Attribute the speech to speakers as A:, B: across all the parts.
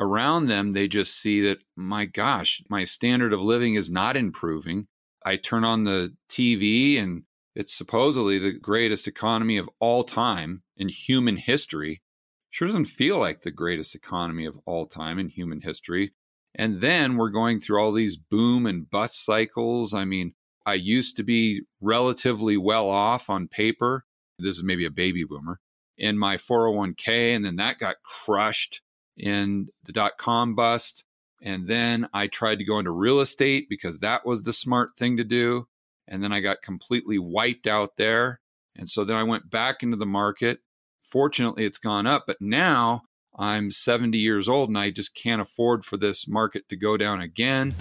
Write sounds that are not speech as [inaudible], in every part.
A: around them, they just see that, my gosh, my standard of living is not improving. I turn on the TV and it's supposedly the greatest economy of all time in human history. Sure doesn't feel like the greatest economy of all time in human history. And then we're going through all these boom and bust cycles. I mean, I used to be relatively well off on paper. This is maybe a baby boomer in my 401k, and then that got crushed in the dot com bust. And then I tried to go into real estate because that was the smart thing to do. And then I got completely wiped out there. And so then I went back into the market. Fortunately, it's gone up, but now I'm 70 years old and I just can't afford for this market to go down again.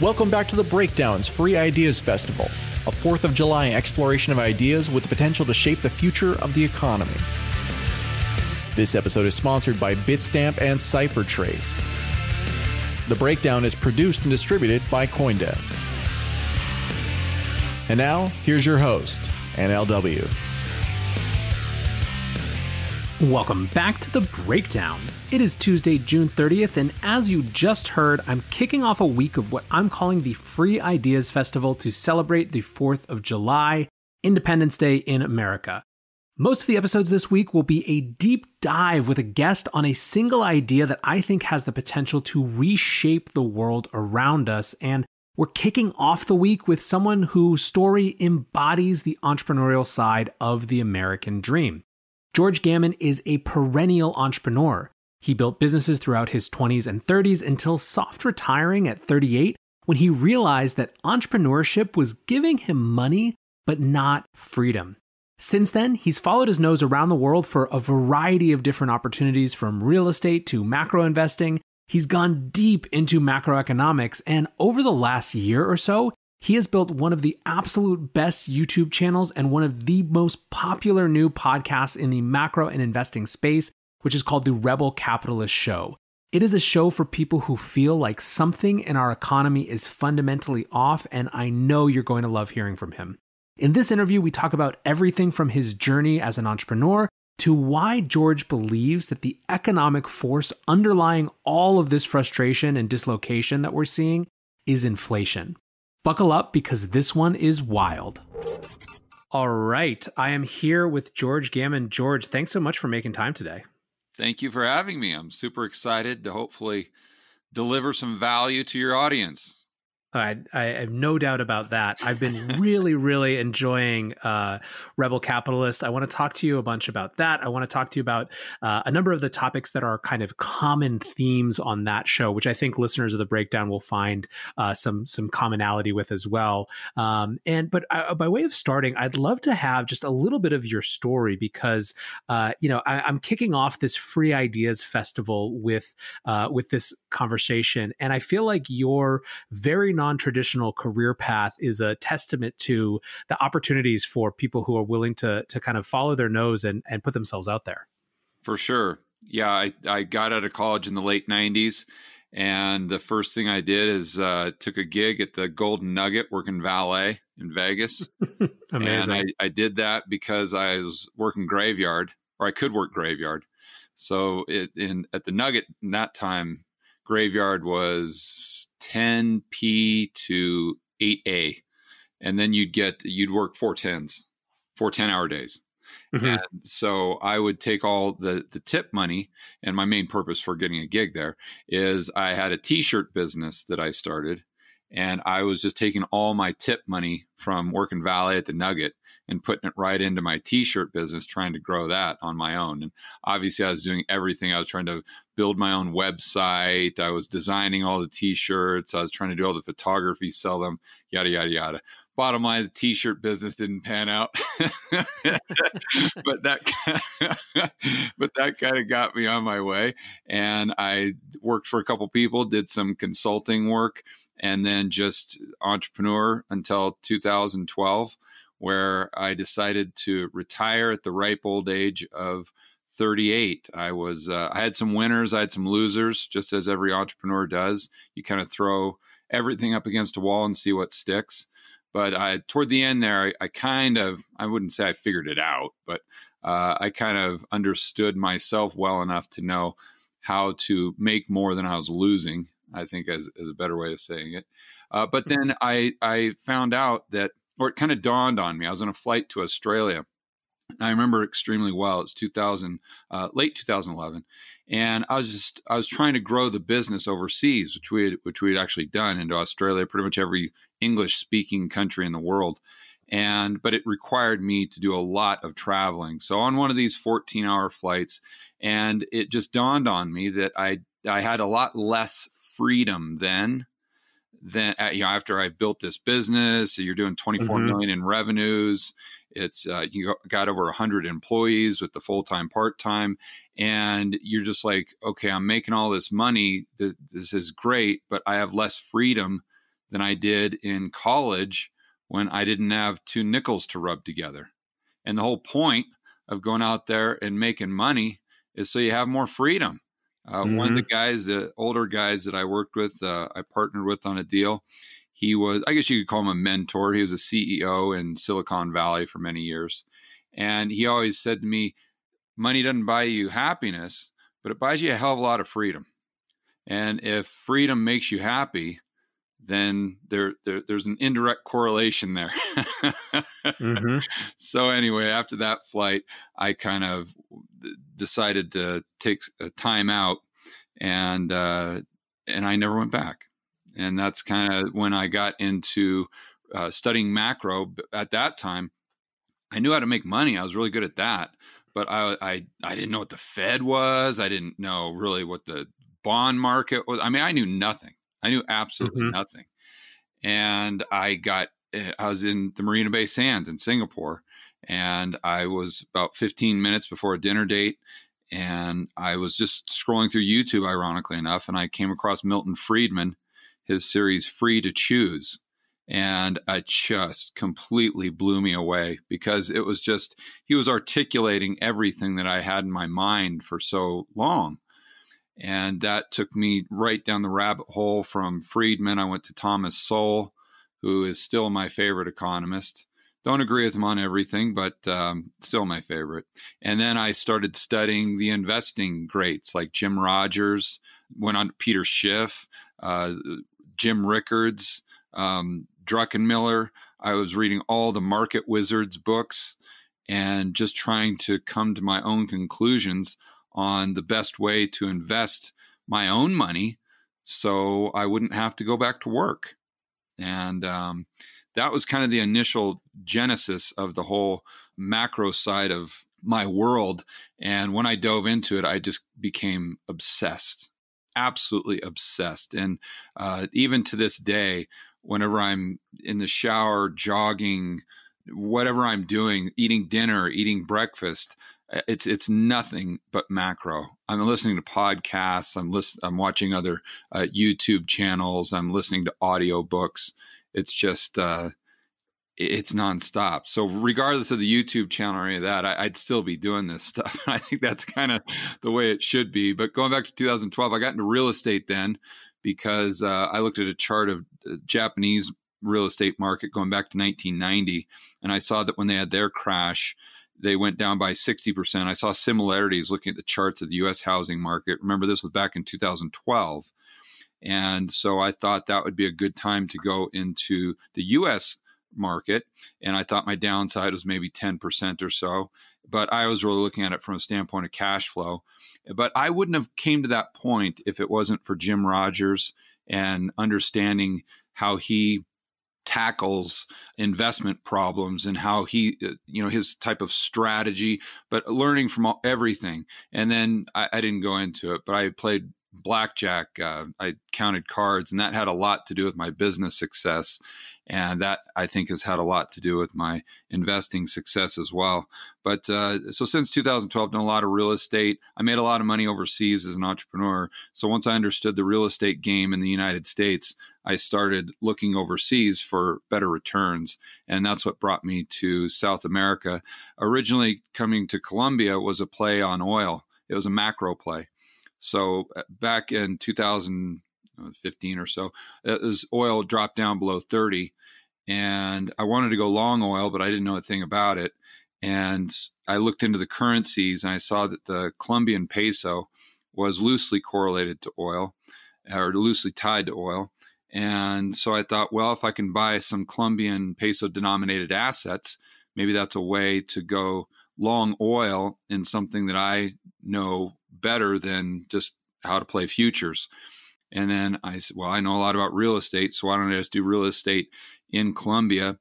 B: Welcome back to the Breakdowns Free Ideas Festival, a 4th of July exploration of ideas with the potential to shape the future of the economy. This episode is sponsored by Bitstamp and CipherTrace. The Breakdown is produced and distributed by Coindesk. And now, here's your host, NLW.
C: Welcome back to the Breakdown. It is Tuesday, June 30th, and as you just heard, I'm kicking off a week of what I'm calling the Free Ideas Festival to celebrate the 4th of July, Independence Day in America. Most of the episodes this week will be a deep dive with a guest on a single idea that I think has the potential to reshape the world around us. And we're kicking off the week with someone whose story embodies the entrepreneurial side of the American dream. George Gammon is a perennial entrepreneur. He built businesses throughout his 20s and 30s until soft retiring at 38 when he realized that entrepreneurship was giving him money, but not freedom. Since then, he's followed his nose around the world for a variety of different opportunities from real estate to macro investing. He's gone deep into macroeconomics, and over the last year or so, he has built one of the absolute best YouTube channels and one of the most popular new podcasts in the macro and investing space, which is called The Rebel Capitalist Show. It is a show for people who feel like something in our economy is fundamentally off, and I know you're going to love hearing from him. In this interview, we talk about everything from his journey as an entrepreneur to why George believes that the economic force underlying all of this frustration and dislocation that we're seeing is inflation. Buckle up because this one is wild. All right, I am here with George Gammon. George, thanks so much for making time today.
A: Thank you for having me. I'm super excited to hopefully deliver some value to your audience.
C: I, I have no doubt about that. I've been really, really enjoying uh, Rebel Capitalist. I want to talk to you a bunch about that. I want to talk to you about uh, a number of the topics that are kind of common themes on that show, which I think listeners of the breakdown will find uh, some some commonality with as well. Um, and but uh, by way of starting, I'd love to have just a little bit of your story because uh, you know I, am kicking off this Free Ideas Festival with uh, with this conversation, and I feel like you're very non traditional career path is a testament to the opportunities for people who are willing to to kind of follow their nose and, and put themselves out there.
A: For sure. Yeah, I, I got out of college in the late 90s. And the first thing I did is uh, took a gig at the Golden Nugget working valet in Vegas. [laughs]
C: Amazing.
A: And I, I did that because I was working graveyard or I could work graveyard. So it in at the Nugget in that time, graveyard was 10p to 8a and then you'd get you'd work four tens four 10 hour days mm-hmm. and so i would take all the the tip money and my main purpose for getting a gig there is i had a t-shirt business that i started and i was just taking all my tip money from working valet at the nugget and putting it right into my t-shirt business trying to grow that on my own. And obviously i was doing everything. I was trying to build my own website. I was designing all the t-shirts. I was trying to do all the photography sell them yada yada yada bottom line the t-shirt business didn't pan out [laughs] but that [laughs] but that kind of got me on my way and i worked for a couple people did some consulting work and then just entrepreneur until 2012 where I decided to retire at the ripe old age of 38. I was uh, I had some winners, I had some losers, just as every entrepreneur does. You kind of throw everything up against a wall and see what sticks. But I, toward the end there, I, I kind of, I wouldn't say I figured it out, but uh, I kind of understood myself well enough to know how to make more than I was losing. I think as, as a better way of saying it. Uh, but then I I found out that, or it kind of dawned on me. I was on a flight to Australia. I remember extremely well. It's 2000, uh, late 2011, and I was just I was trying to grow the business overseas, which we had, which we had actually done into Australia, pretty much every English speaking country in the world and but it required me to do a lot of traveling so on one of these 14 hour flights and it just dawned on me that i i had a lot less freedom then than uh, you know after i built this business you're doing twenty four mm-hmm. million in revenues it's uh, you got over 100 employees with the full-time part-time and you're just like okay i'm making all this money this is great but i have less freedom than i did in college when I didn't have two nickels to rub together. And the whole point of going out there and making money is so you have more freedom. Uh, mm-hmm. One of the mm-hmm. guys, the older guys that I worked with, uh, I partnered with on a deal. He was, I guess you could call him a mentor. He was a CEO in Silicon Valley for many years. And he always said to me, Money doesn't buy you happiness, but it buys you a hell of a lot of freedom. And if freedom makes you happy, then there, there there's an indirect correlation there. mm-hmm. [laughs] So anyway, after that flight, I kind of decided to take a time out, and uh, and I never went back. And that's kind of when I got into uh, studying macro. At that time, I knew how to make money. I was really good at that, but I, I I didn't know what the Fed was. I didn't know really what the bond market was. I mean, I knew nothing. I knew absolutely mm-hmm. nothing. And I got, eh, I was in the Marina Bay Sands in Singapore, and I was about 15 minutes before a dinner date. And I was just scrolling through YouTube, ironically enough, and I came across Milton Friedman, his series Free to Choose. And it just completely blew me away because it was just, he was articulating everything that I had in my mind for so long. And that took me right down the rabbit hole from Friedman. I went to Thomas Sowell, who is still my favorite economist. Don't agree with him on everything, but um, still my favorite. And then I started studying the investing greats like Jim Rogers, went on to Peter Schiff, uh, Jim Rickards, um, Druckenmiller. I was reading all the Market Wizards books and just trying to come to my own conclusions on the best way to invest my own money so I wouldn't have to go back to work. And um, that was kind of the initial genesis of the whole macro side of my world. And when I dove into it, I just became obsessed, absolutely obsessed. And uh, even to this day, whenever I'm in the shower, jogging, whatever I'm doing, eating dinner, eating breakfast, it's it's nothing but macro. I'm listening to podcasts. I'm listen, I'm watching other uh, YouTube channels. I'm listening to audiobooks. It's just uh, it's nonstop. So regardless of the YouTube channel or any of that, I, would still be doing this [laughs] stuff. I think that's kind of the way it should be. But going back to 2012, I got into real estate then because uh, I looked at a chart of Japanese real estate market going back to 1990, and I saw that when they had their crash they went down by 60%. I saw similarities looking at the charts of the US housing market. Remember, this was back in 2012. And so I thought that would be a good time to go into the US market. And I thought my downside was maybe 10% or so. But I was really looking at it from a standpoint of cash flow. But I wouldn't have came to that point if it wasn't for Jim Rogers and understanding how he tackles investment problems and how he uh, you know his type of strategy but learning from everything. And then I, I didn't go into it but i played blackjack uh, i counted cards and that had a lot to do with my business success and that I think has had a lot to do with my investing success as well. But uh, so since 2012, I've done a lot of real estate. I made a lot of money overseas as an entrepreneur. So once I understood the real estate game in the United States, I started looking overseas for better returns, and that's what brought me to South America. Originally, coming to Colombia was a play on oil. It was a macro play. So uh, back in 2015 or so, as oil dropped down below 30, and I wanted to go long oil, but I didn't know a thing about it. And I looked into the currencies and I saw that the Colombian peso was loosely correlated to oil or loosely tied to oil. And so I thought, well, if I can buy some Colombian peso denominated assets, maybe that's a way to go long oil in something that I know better than just how to play futures. And then I said, well, I know a lot about real estate, so why don't I just do real estate in Colombia?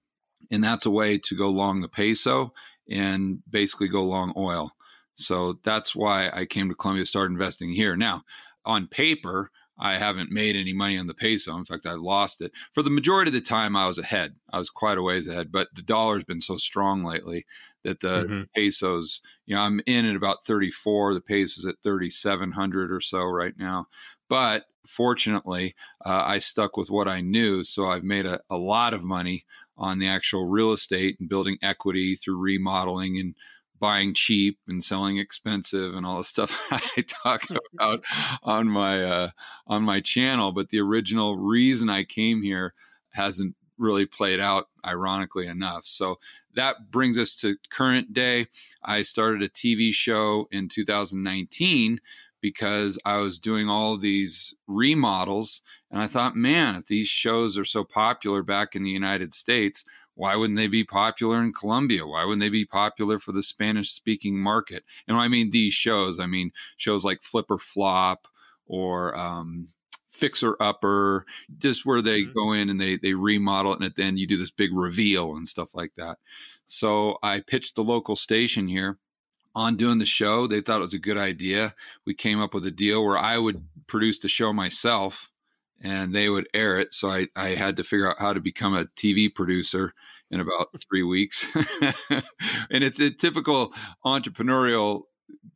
A: And that's a way to go long the peso and basically go long oil. So that's why I came to Colombia, to start investing here. Now, on paper, I haven't made any money on the peso. In fact, I lost it. For the majority of the time, I was ahead. I was quite a ways ahead, but the dollar's been so strong lately that the mm-hmm. pesos, you know, I'm in at about 34. The peso's at 3,700 or so right now. But fortunately, uh, I stuck with what I knew. So I've made a, a lot of money on the actual real estate and building equity through remodeling and buying cheap and selling expensive and all the stuff [laughs] I talk about on my uh, on my channel. But the original reason I came here hasn't really played out, ironically enough. So that brings us to current day. I started a TV show in 2019 because I was doing all these remodels. And I thought, man, if these shows are so popular back in the United States, why wouldn't they be popular in Colombia? Why wouldn't they be popular for the Spanish speaking market? And I mean these shows, I mean shows like Flip or Flop or um, Fixer Upper, just where they mm-hmm. go in and they, they remodel it and then you do this big reveal and stuff like that. So I pitched the local station here on doing the show. They thought it was a good idea. We came up with a deal where I would produce the show myself and they would air it. So I, I had to figure out how to become a TV producer in about [laughs] three weeks. [laughs] and it's a typical entrepreneurial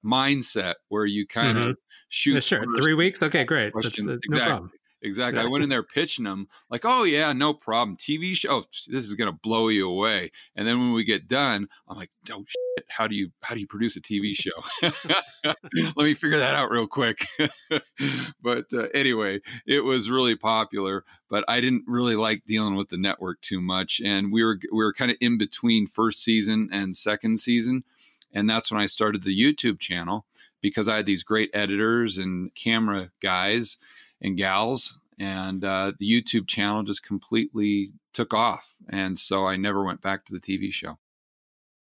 A: mindset where you kind mm-hmm. of shoot.
C: Yeah, sure. Three weeks. Okay, great.
A: That's, uh, exactly. No Exactly. I went in there pitching them like, "Oh yeah, no problem. TV show. Oh, this is gonna blow you away." And then when we get done, I'm like, "Oh shit! How do you how do you produce a TV show? [laughs] Let me figure that out real quick." [laughs] but uh, anyway, it was really popular. But I didn't really like dealing with the network too much, and we were we were kind of in between first season and second season, and that's when I started the YouTube channel because I had these great editors and camera guys and gals. And uh, the YouTube channel just completely took off. And so I never went back to the TV show.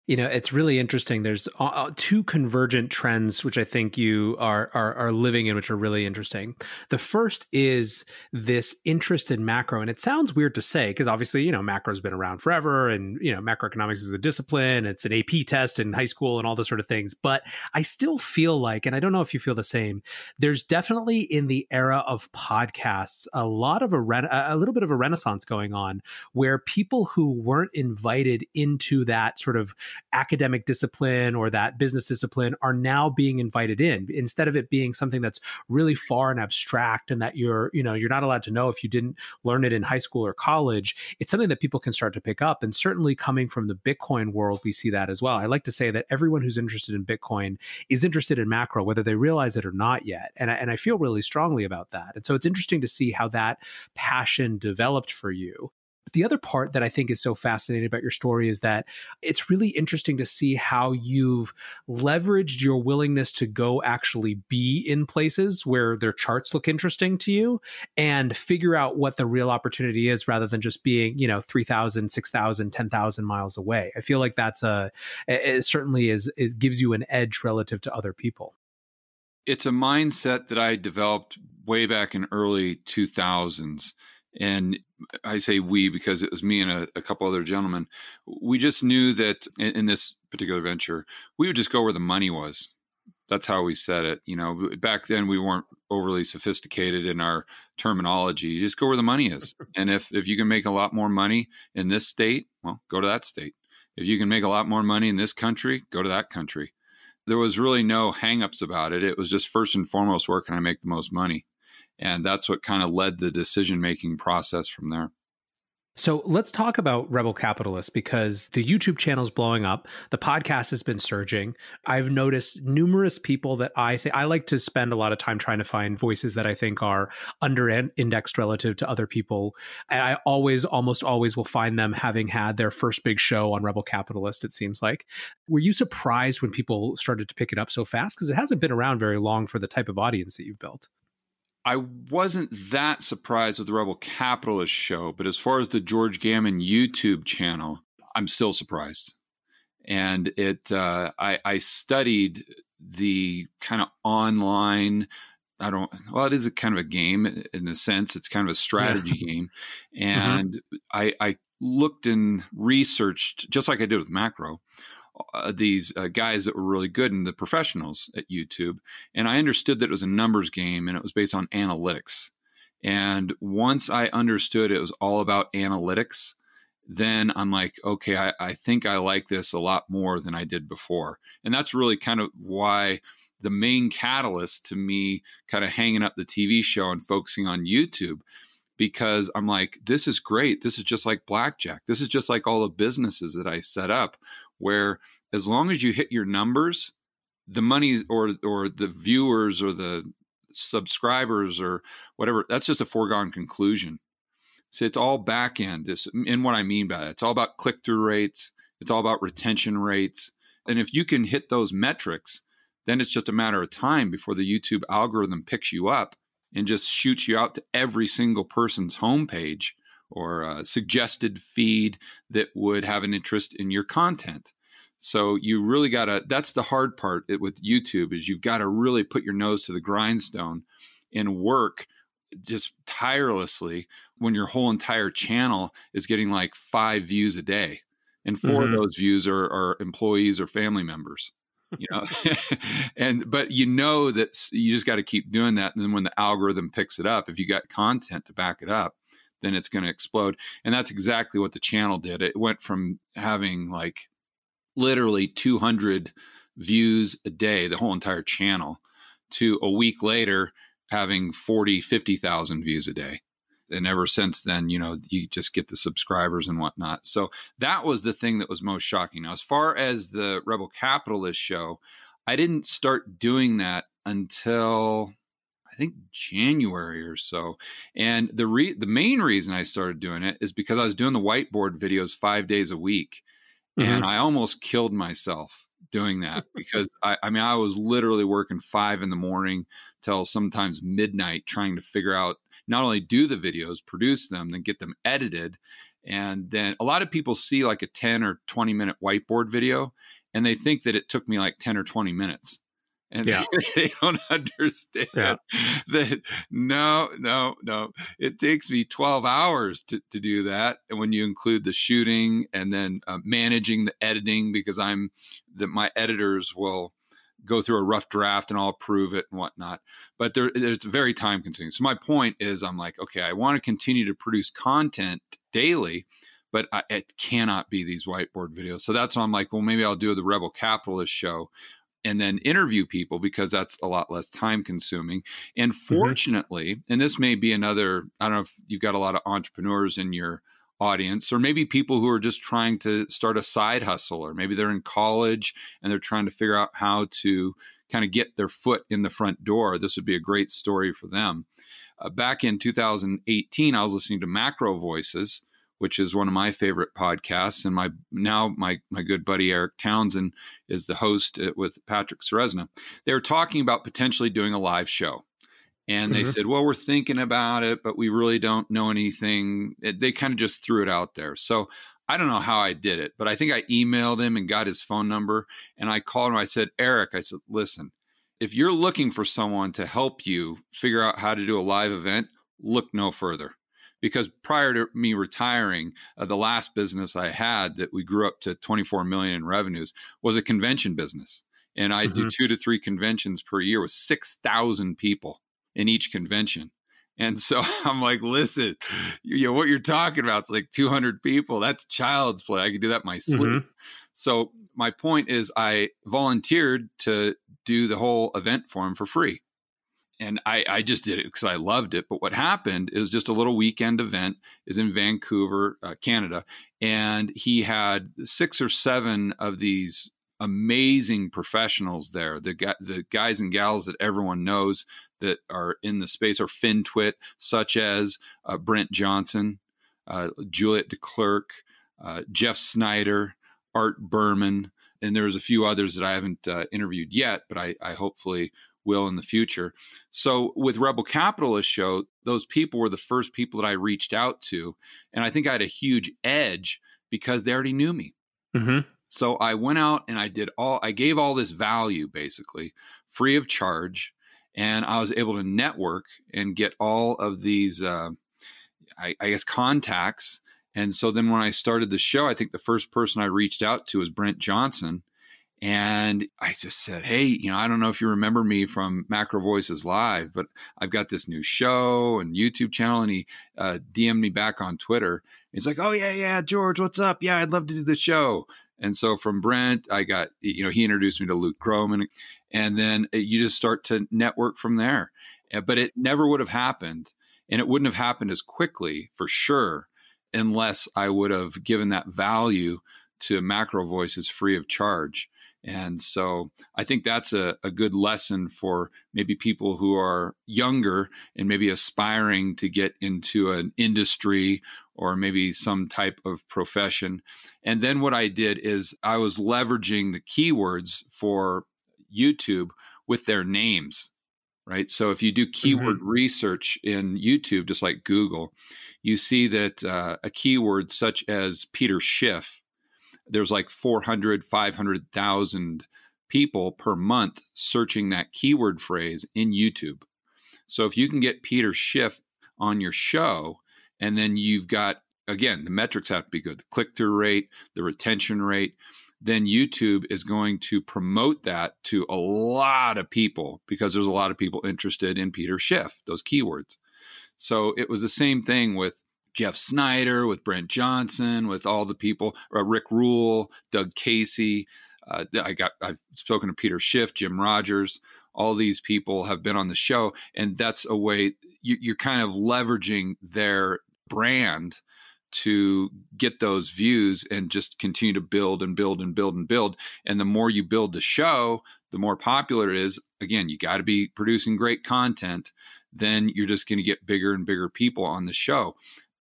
C: You know, it's really interesting. There's uh, uh, two convergent trends, which I think you are, are, are living in, which are really interesting. The first is this interest in macro, and it sounds weird to say because obviously, you know, macro's been around forever, and you know, macroeconomics is a discipline. It's an AP test in high school, and all those sort of things. But I still feel like, and I don't know if you feel the same. There's definitely in the era of podcasts a lot of a re- a little bit of a renaissance going on, where people who weren't invited into that sort of academic discipline or that business discipline are now being invited in. Instead of it being something that's really far and abstract and that you're you know you're not allowed to know if you didn't learn it in high school or college it's something that people can start to pick up. And certainly coming from the bitcoin world we see that as well. I like to say that everyone who's interested in bitcoin is interested in macro whether they realize it or not yet. And I, and I feel really strongly about that. And so it's interesting to see how that passion developed for you the other part that I think is so fascinating about your story is that it's really interesting to see how you've leveraged your willingness to go actually be in places where their charts look interesting to you and figure out what the real opportunity is rather than just being, you know, 3,000, 6,000, 10,000 miles away. I feel like that's a, it certainly is, it gives you an edge relative to other people.
A: It's a mindset that I developed way back in early 2000s and I say we because it was me and a, a couple other gentlemen. We just knew that in, in, this particular venture, we would just go where the money was. That's how we said it. You know, back then we weren't overly sophisticated in our terminology. You just go where the money is. [laughs] and if if you can make a lot more money in this state, well, go to that state. If you can make a lot more money in this country, go to that country. There was really no hangups about it. It was just first and foremost, where can I make the most money? And that's what kind of led the decision making process from there
C: So let's talk about Rebel Capitalist because the YouTube channel is blowing up. The podcast has been surging. I've noticed numerous people that I think I like to spend a lot of time trying to find voices that I think are under indexed relative to other people. I always, almost always will find them having had their first big show on Rebel Capitalist, it seems like. Were you surprised when people started to pick it up so fast? Because it hasn't been around very long for the type of audience that you've built.
A: I wasn't that surprised with the Rebel Capitalist show, but as far as the George Gammon YouTube channel, I'm still surprised. And it, uh, I, I studied the kind of online. I don't. Well, it is a kind of a game in a sense. It's kind of a strategy yeah. game, mm-hmm. and mm-hmm. I, I looked and researched just like I did with macro these uh, guys that were really good and the professionals at YouTube. And I understood that it was a numbers game and it was based on analytics. And once I understood it was all about analytics, then I'm like, okay, I, I think I like this a lot more than I did before. And that's really kind of why the main catalyst to me kind of hanging up the TV show and focusing on YouTube because I'm like, this is great. This is just like blackjack. This is just like all the businesses that I set up where as long as you hit your numbers, the money or or the viewers or the subscribers or whatever, that's just a foregone conclusion. So it's all back end. This and what I mean by that, it's all about click through rates. It's all about retention rates. And if you can hit those metrics, then it's just a matter of time before the YouTube algorithm picks you up and just shoots you out to every single person's homepage or a suggested feed that would have an interest in your content. So you really got to that's the hard part with YouTube is you've got to really put your nose to the grindstone and work just tirelessly when your whole entire channel is getting like 5 views a day and 4 mm-hmm. of those views are, are employees or family members you know [laughs] and but you know that you just got to keep doing that and then when the algorithm picks it up if you got content to back it up then it's going to explode. And that's exactly what the channel did. It went from having like literally 200 views a day, the whole entire channel, to a week later having 40, 50,000 views a day. And ever since then, you know, you just get the subscribers and whatnot. So that was the thing that was most shocking. Now, as far as the Rebel Capitalist show, I didn't start doing that until I think January or so. And the re- the main reason I started doing it is because I was doing the whiteboard videos 5 days a week. Mm-hmm. And I almost killed myself doing that [laughs] because I, I mean I was literally working 5 in the morning till sometimes midnight trying to figure out not only do the videos, produce them, then get them edited. And then a lot of people see like a 10 or 20 minute whiteboard video and they think that it took me like 10 or 20 minutes and yeah. [laughs] they don't understand yeah. that no no no it takes me 12 hours to, to do that and when you include the shooting and then uh, managing the editing because i'm that my editors will go through a rough draft and i'll approve it and whatnot but there, it's very time consuming so my point is i'm like okay i want to continue to produce content daily but I, it cannot be these whiteboard videos. So that's why I'm like, well, maybe I'll do the Rebel Capitalist show and then interview people because that's a lot less time consuming. And mm-hmm. fortunately, mm-hmm. and this may be another, I don't know if you've got a lot of entrepreneurs in your audience, or maybe people who are just trying to start a side hustle, or maybe they're in college and they're trying to figure out how to kind of get their foot in the front door. This would be a great story for them. Uh, back in 2018, I was listening to Macro Voices which is one of my favorite podcasts. And my now my my good buddy Erik Townsend is the host uh, with Patrick Ceresna. They were talking about potentially doing a live show. And they mm-hmm. said, well, we're thinking about it, but we really don't know anything. They kind of just threw it out there. So I don't know how I did it, but I think I emailed him and got his phone number. And I called him. I said, Erik, I said, listen, if you're looking for someone to help you figure out how to do a live event, look no further because prior to me retiring, uh, the last business I had that we grew up to 24 million in revenues was a convention business. And I mm-hmm. do two to three conventions per year with 6,000 people in each convention. And so [laughs] I'm like, listen, you know what you're talking about? It's like 200 people. That's child's play. I could do that in my sleep. Mm-hmm. So my point is, I volunteered to do the whole event for him for free. And I, I just did it because I loved it. But what happened is just a little weekend event is in Vancouver, uh, Canada, and he had six or seven of these amazing professionals there. The the guys and gals that everyone knows that are in the space are FinTwit, such as uh, Brent Johnson, uh, Juliette Declercq, uh, Jeff Snyder, Art Berman, and there's a few others that I haven't uh, interviewed yet, but I, I hopefully will in the future. So with Rebel Capitalist Show, those people were the first people that I reached out to, and I think I had a huge edge because they already knew me. Mm-hmm. So I went out and I did all, I gave all this value basically free of charge. And I was able to network and get all of these, uh, I, I guess, contacts. And so then when I started the show, I think the first person I reached out to was Brent Johnson. And I just said, Hey, you know, I don't know if you remember me from Macro Voices Live, but I've got this new show and YouTube channel. And he uh, DM'd me back on Twitter. He's like, Oh, yeah, yeah, George, what's up? Yeah, I'd love to do the show. And so from Brent, I got, you know, he introduced me to Luke Gromen. And then you just start to network from there. But it never would have happened. And it wouldn't have happened as quickly for sure unless I would have given that value to macro voices free of charge. And so I think that's a, a good lesson for maybe people who are younger and maybe aspiring to get into an industry or maybe some type of profession. And then what I did is I was leveraging the keywords for YouTube with their names, right? So if you do keyword mm-hmm. research in YouTube, just like Google, you see that uh, a keyword such as Peter Schiff, there's like 400, 500,000 people per month searching that keyword phrase in YouTube. So if you can get Peter Schiff on your show, and then you've got, again, the metrics have to be good the click through rate, the retention rate. Then YouTube is going to promote that to a lot of people because there's a lot of people interested in Peter Schiff, those keywords. So it was the same thing with Jeff Snyder, with Brent Johnson, with all the people, uh, Rick Rule, Doug Casey. Uh, I got I've spoken to Peter Schiff, Jim Rogers. All these people have been on the show, and that's a way you, you're kind of leveraging their brand to get those views and just continue to build and build and build and build. And the more you build the show, the more popular it is. Again, you got to be producing great content. Then you're just going to get bigger and bigger people on the show.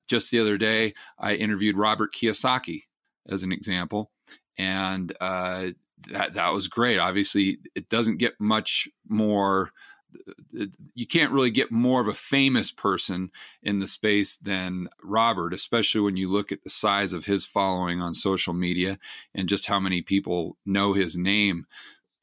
A: Just the other day, I interviewed Robert Kiyosaki as an example, and uh, that that was great. Obviously, it doesn't get much more you can't really get more of a famous person in the space than Robert, especially when you look at the size of his following on social media and just how many people know his name.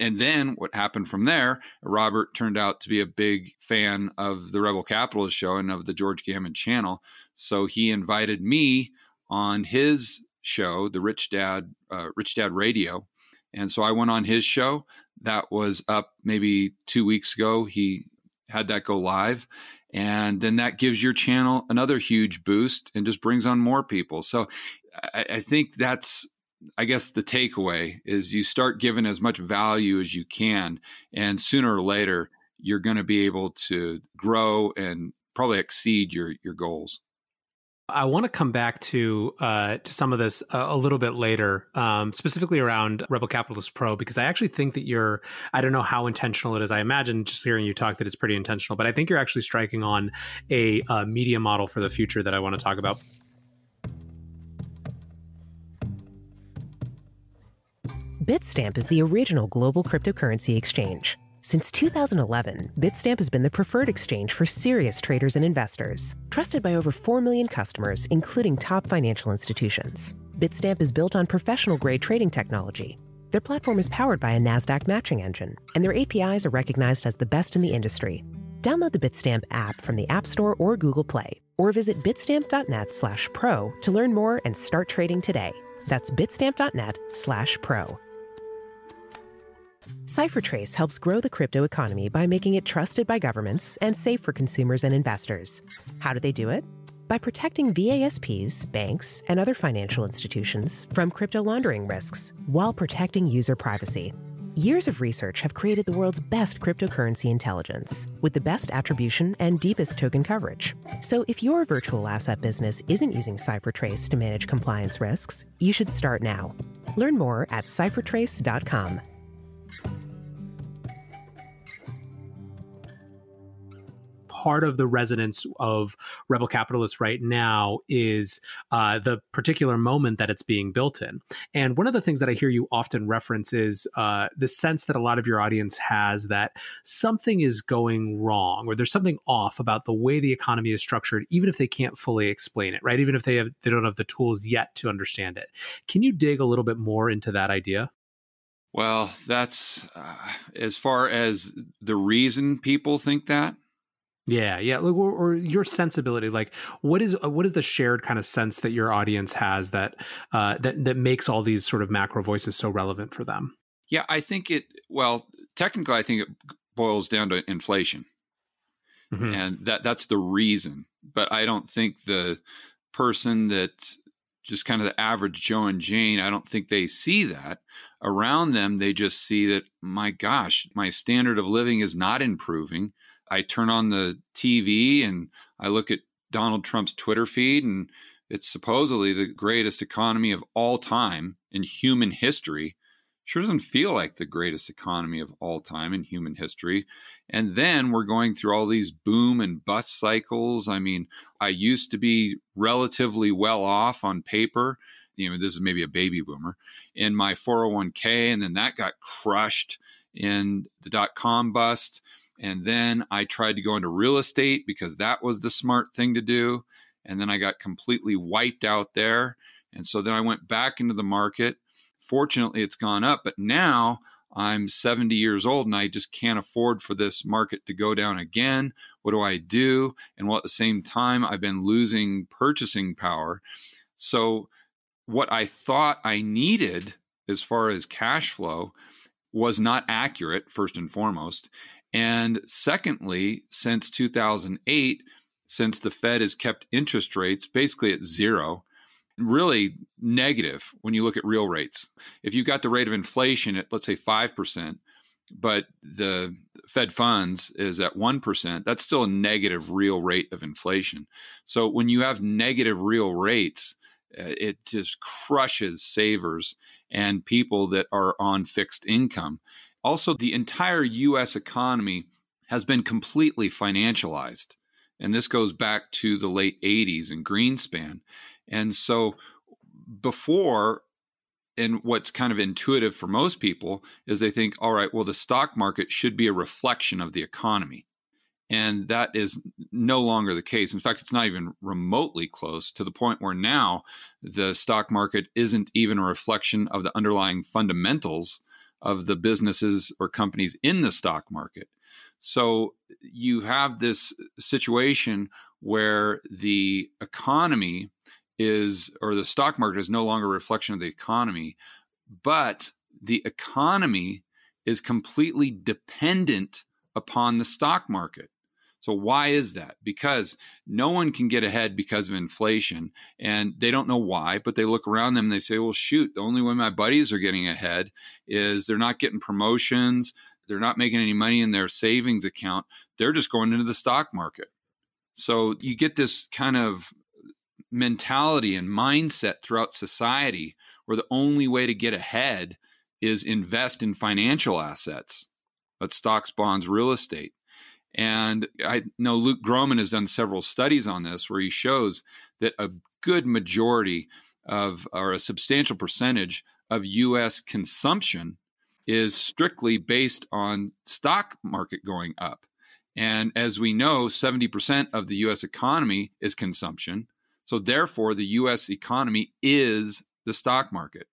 A: And then what happened from there, Robert turned out to be a big fan of the Rebel Capitalist show and of the George Gammon channel. So he invited me on his show, the Rich Dad, uh, Rich Dad Radio. And so I went on his show that was up maybe two weeks ago. He had that go live. And then that gives your channel another huge boost and just brings on more people. So I, I think that's I guess the takeaway is you start giving as much value as you can, and sooner or later you're going to be able to grow and probably exceed your your goals.
C: I want to come back to uh, to some of this a, a little bit later, um, specifically around Rebel Capitalist Pro, because I actually think that you're. I don't know how intentional it is. I imagine just hearing you talk that it's pretty intentional, but I think you're actually striking on a, a media model for the future that I want to talk about.
D: Bitstamp is the original global cryptocurrency exchange. Since 2011, Bitstamp has been the preferred exchange for serious traders and investors. Trusted by over 4 million customers, including top financial institutions. Bitstamp is built on professional grade trading technology. Their platform is powered by a NASDAQ matching engine, and their APIs are recognized as the best in the industry. Download the Bitstamp app from the App Store or Google Play, or visit bitstamp.net slash pro to learn more and start trading today. That's bitstamp.net slash pro. CipherTrace helps grow the crypto economy by making it trusted by governments and safe for consumers and investors. How do they do it? By protecting VASPs, banks, and other financial institutions from crypto laundering risks while protecting user privacy. Years of research have created the world's best cryptocurrency intelligence with the best attribution and deepest token coverage. So if your virtual asset business isn't using CipherTrace to manage compliance risks, you should start now. Learn more at ciphertrace.com.
C: part of the resonance of rebel capitalists right now is uh, the particular moment that it's being built in. And one of the things that I hear you often reference is uh, the sense that a lot of your audience has that something is going wrong or there's something off about the way the economy is structured, even if they can't fully explain it, right? Even if they have they don't have the tools yet to understand it. Can you dig a little bit more into that idea?
A: Well, that's uh, as far as the reason people think that.
C: Yeah, yeah, or, or, your sensibility. Like, what is uh, what is the shared kind of sense that your audience has that uh, that that makes all these sort of macro voices so relevant for them?
A: Yeah, I think it. Well, technically, I think it boils down to inflation, mm-hmm. and that that's the reason. But I don't think the person that just kind of the average Joe and Jane, I don't think they see that around them. They just see that my gosh, my standard of living is not improving I turn on the TV and I look at Donald Trump's Twitter feed, and it's supposedly the greatest economy of all time in human history. Sure doesn't feel like the greatest economy of all time in human history. And then we're going through all these boom and bust cycles. I mean, I used to be relatively well off on paper. You know, this is maybe a baby boomer in my 401k, and then that got crushed in the dot com bust and then I tried to go into real estate because that was the smart thing to do. And then I got completely wiped out there. And so then I went back into the market. Fortunately, it's gone up, but now I'm 70 years old and I just can't afford for this market to go down again. What do I do? And while at the same time, I've been losing purchasing power. So, what I thought I needed as far as cash flow was not accurate, first and foremost. And secondly, since 2008, since the Fed has kept interest rates basically at zero, really negative when you look at real rates. If you've got the rate of inflation at, let's say, 5%, but the Fed funds is at 1%, that's still a negative real rate of inflation. So when you have negative real rates, uh, it just crushes savers and people that are on fixed income. Also, the entire US economy has been completely financialized. And this goes back to the late 80s and Greenspan. And so before, and what's kind of intuitive for most people is they think, all right, well, the stock market should be a reflection of the economy. And that is no longer the case. In fact, it's not even remotely close to the point where now the stock market isn't even a reflection of the underlying fundamentals of the businesses or companies in the stock market. So you have this situation where the economy is, or the stock market is no longer a reflection of the economy, but the economy is completely dependent upon the stock market. So why is that? Because no one can get ahead because of inflation and they don't know why, but they look around them and they say, well, shoot, the only way my buddies are getting ahead is they're not getting promotions. They're not making any money in their savings account. They're just going into the stock market. So you get this kind of mentality and mindset throughout society where the only way to get ahead is invest in financial assets, but stocks, bonds, real estate. And I know Luke Gromen has done several studies on this where he shows that a good majority of, or a substantial percentage of US consumption is strictly based on stock market going up. And as we know, 70% of the US economy is consumption. So therefore, the US economy is the stock market.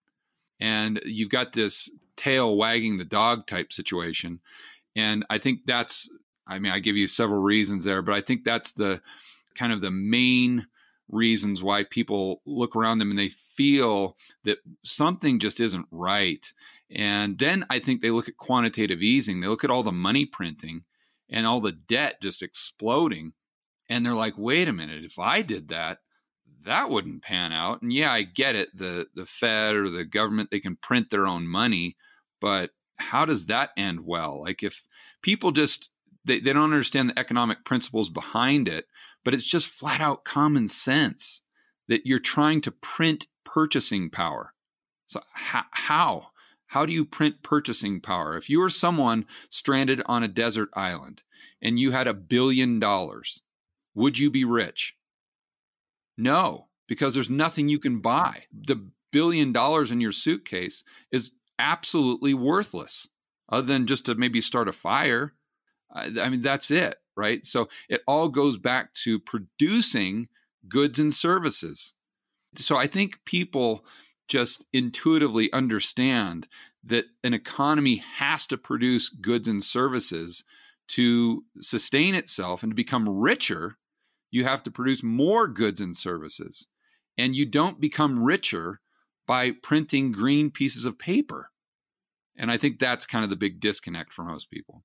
A: And you've got this tail wagging the dog type situation. And I think that's I mean, I give you several reasons there, but I think that's the kind of the main reasons why people look around them and they feel that something just isn't right. And then I think they look at quantitative easing, they look at all the money printing and all the debt just exploding. And they're like, wait a minute, if I did that, that wouldn't pan out. And yeah, I get it. The the Fed or the government, they can print their own money, but how does that end well? Like if people just they, they don't understand the economic principles behind it, but it's just flat out common sense that you're trying to print purchasing power. So how how how do you print purchasing power? If you were someone stranded on a desert island and you had a billion dollars, would you be rich? No, because there's nothing you can buy. The billion dollars in your suitcase is absolutely worthless other than just to maybe start a fire. I mean, that's it, right? So it all goes back to producing goods and services. So I think people just intuitively understand that an economy has to produce goods and services to sustain itself and to become richer. You have to produce more goods and services. And you don't become richer by printing green pieces of paper. And I think that's kind of the big disconnect for most people.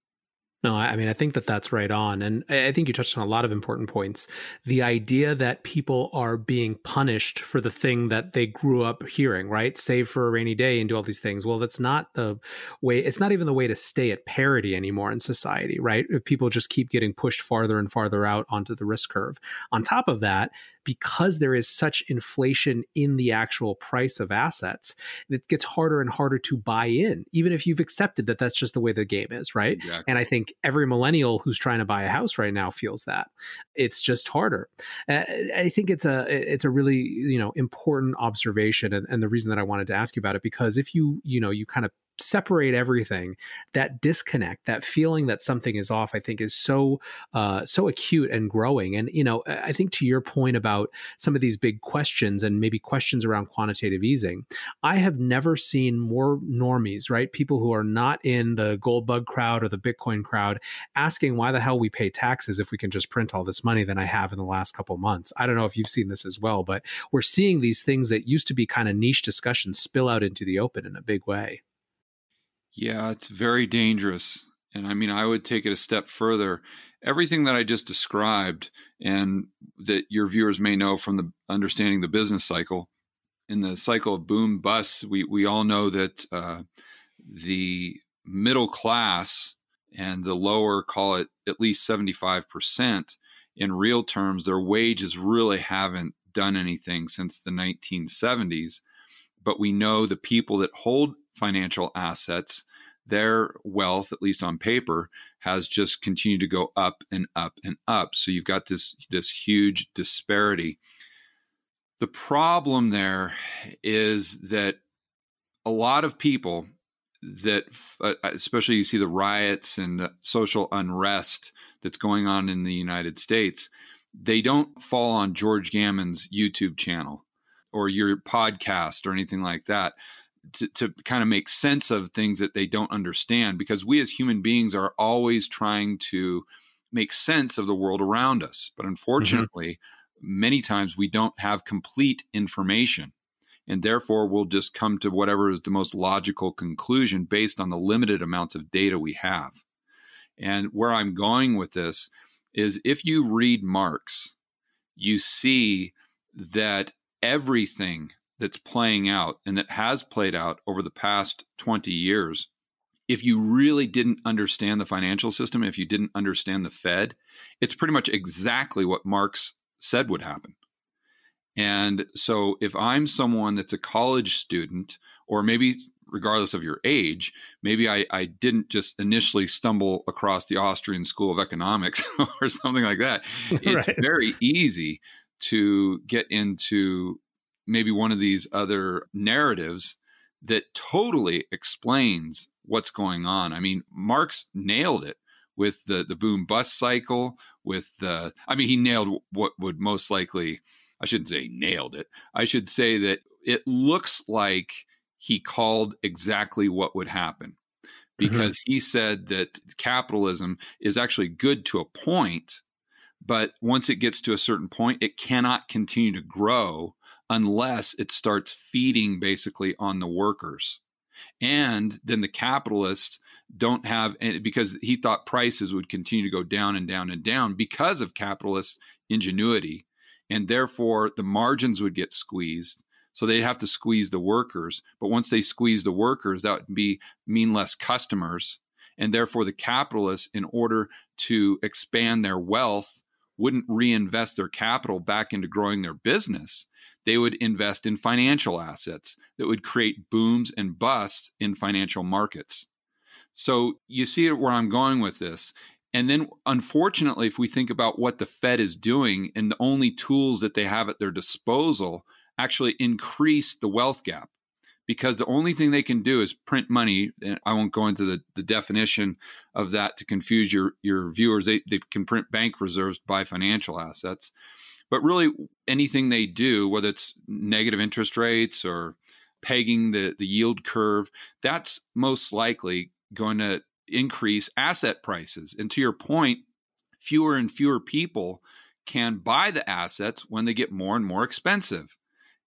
C: No, I mean, I think that that's right on. And I think you touched on a lot of important points. The idea that people are being punished for the thing that they grew up hearing, right? Save for a rainy day and do all these things. Well, that's not the way, it's not even the way to stay at parity anymore in society, right? People just keep getting pushed farther and farther out onto the risk curve. On top of that, because there is such inflation in the actual price of assets, it gets harder and harder to buy in, even if you've accepted that that's just the way the game is, right? Exactly. And I think every millennial who's trying to buy a house right now feels that it's just harder. I think it's a it's a really you know important observation, and, and the reason that I wanted to ask you about it because if you you know you kind of separate everything that disconnect that feeling that something is off i think is so uh, so acute and growing. And you know i think to your point about some of these big questions and maybe questions around quantitative easing i have never seen more normies right? People who are not in the gold bug crowd or the bitcoin crowd asking why the hell we pay taxes if we can just print all this money than i have in the last couple months. I don't know if you've seen this as well but we're seeing these things that used to be kind of niche discussions spill out into the open in a big way
A: yeah, it's very dangerous. And I mean, I would take it a step further. Everything that I just described, and that your viewers may know from the understanding the business cycle, in the cycle of boom bust, we we all know that uh, the middle class and the lower, call it at least seventy five percent, in real terms, their wages really haven't done anything since the nineteen seventies. But we know the people that hold financial assets, their wealth, at least on paper, has just continued to go up and up and up. So you've got this this huge disparity. The problem there is that a lot of people that uh, especially you see the riots and the social unrest that's going on in the United States, they don't fall on George Gammon's YouTube channel or your podcast or anything like that to, to kind of make sense of things that they don't understand because we as human beings are always trying to make sense of the world around us. But mm-hmm. unfortunately, mm-hmm. many times we don't have complete information. And therefore, we'll just come to whatever is the most logical conclusion based on the limited amounts of data we have. And where I'm going with this is if you read Marx, you see that everything that's playing out and that has played out over the past 20 years, if you really didn't understand the financial system, if you didn't understand the Fed, it's pretty much exactly what Marx said would happen. And so if I'm someone that's a college student, or maybe regardless of your age, maybe I, I didn't just initially stumble across the Austrian School of Economics [laughs] or something like that. It's right. very easy to get into maybe one of these other narratives that totally explains what's going on. I mean, Marx nailed it with the the boom bust cycle. With the, I mean, he nailed what would most likely. I shouldn't say nailed it. I should say that it looks like he called exactly what would happen mm-hmm. because mm-hmm. he said that capitalism is actually good to a point, but once it gets to a certain point, it cannot continue to grow unless it starts feeding basically on the workers. And then the capitalists don't have, eh, because he thought prices would continue to go down and down and down because of capitalist ingenuity. And therefore, the margins would get squeezed. So they'd have to squeeze the workers. But once they squeeze the workers, that would be mean less customers. And therefore, the capitalists, in order to expand their wealth, wouldn't reinvest their capital back into growing their business. They would invest in financial assets that would create booms and busts in financial markets. So you see where I'm going with this. And then, unfortunately, if we think about what the Fed is doing and the only tools that they have at their disposal actually increase the wealth gap because the only thing they can do is print money. And I won't go into the, the definition of that to confuse your, your viewers. They, they can print bank reserves buy financial assets. But really, anything they do, whether it's negative interest rates or pegging the, the yield curve, that's most likely going to increase asset prices. And to your point, fewer and fewer people can buy the assets when they get more and more expensive.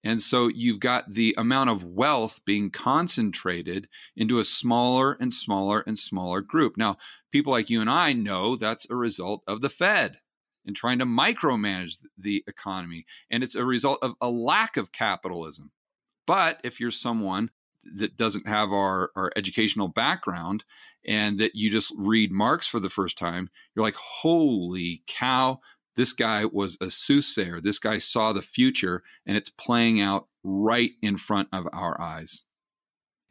A: And so you've got the amount of wealth being concentrated into a smaller and smaller and smaller group. Now, people like you and I know that's a result of the Fed and trying to micromanage the economy. And it's a result of a lack of capitalism. But if you're someone that doesn't have our, our educational background and that you just read Marx for the first time, you're like, holy cow, this guy was a soothsayer. This guy saw the future and it's playing out right in front of our eyes.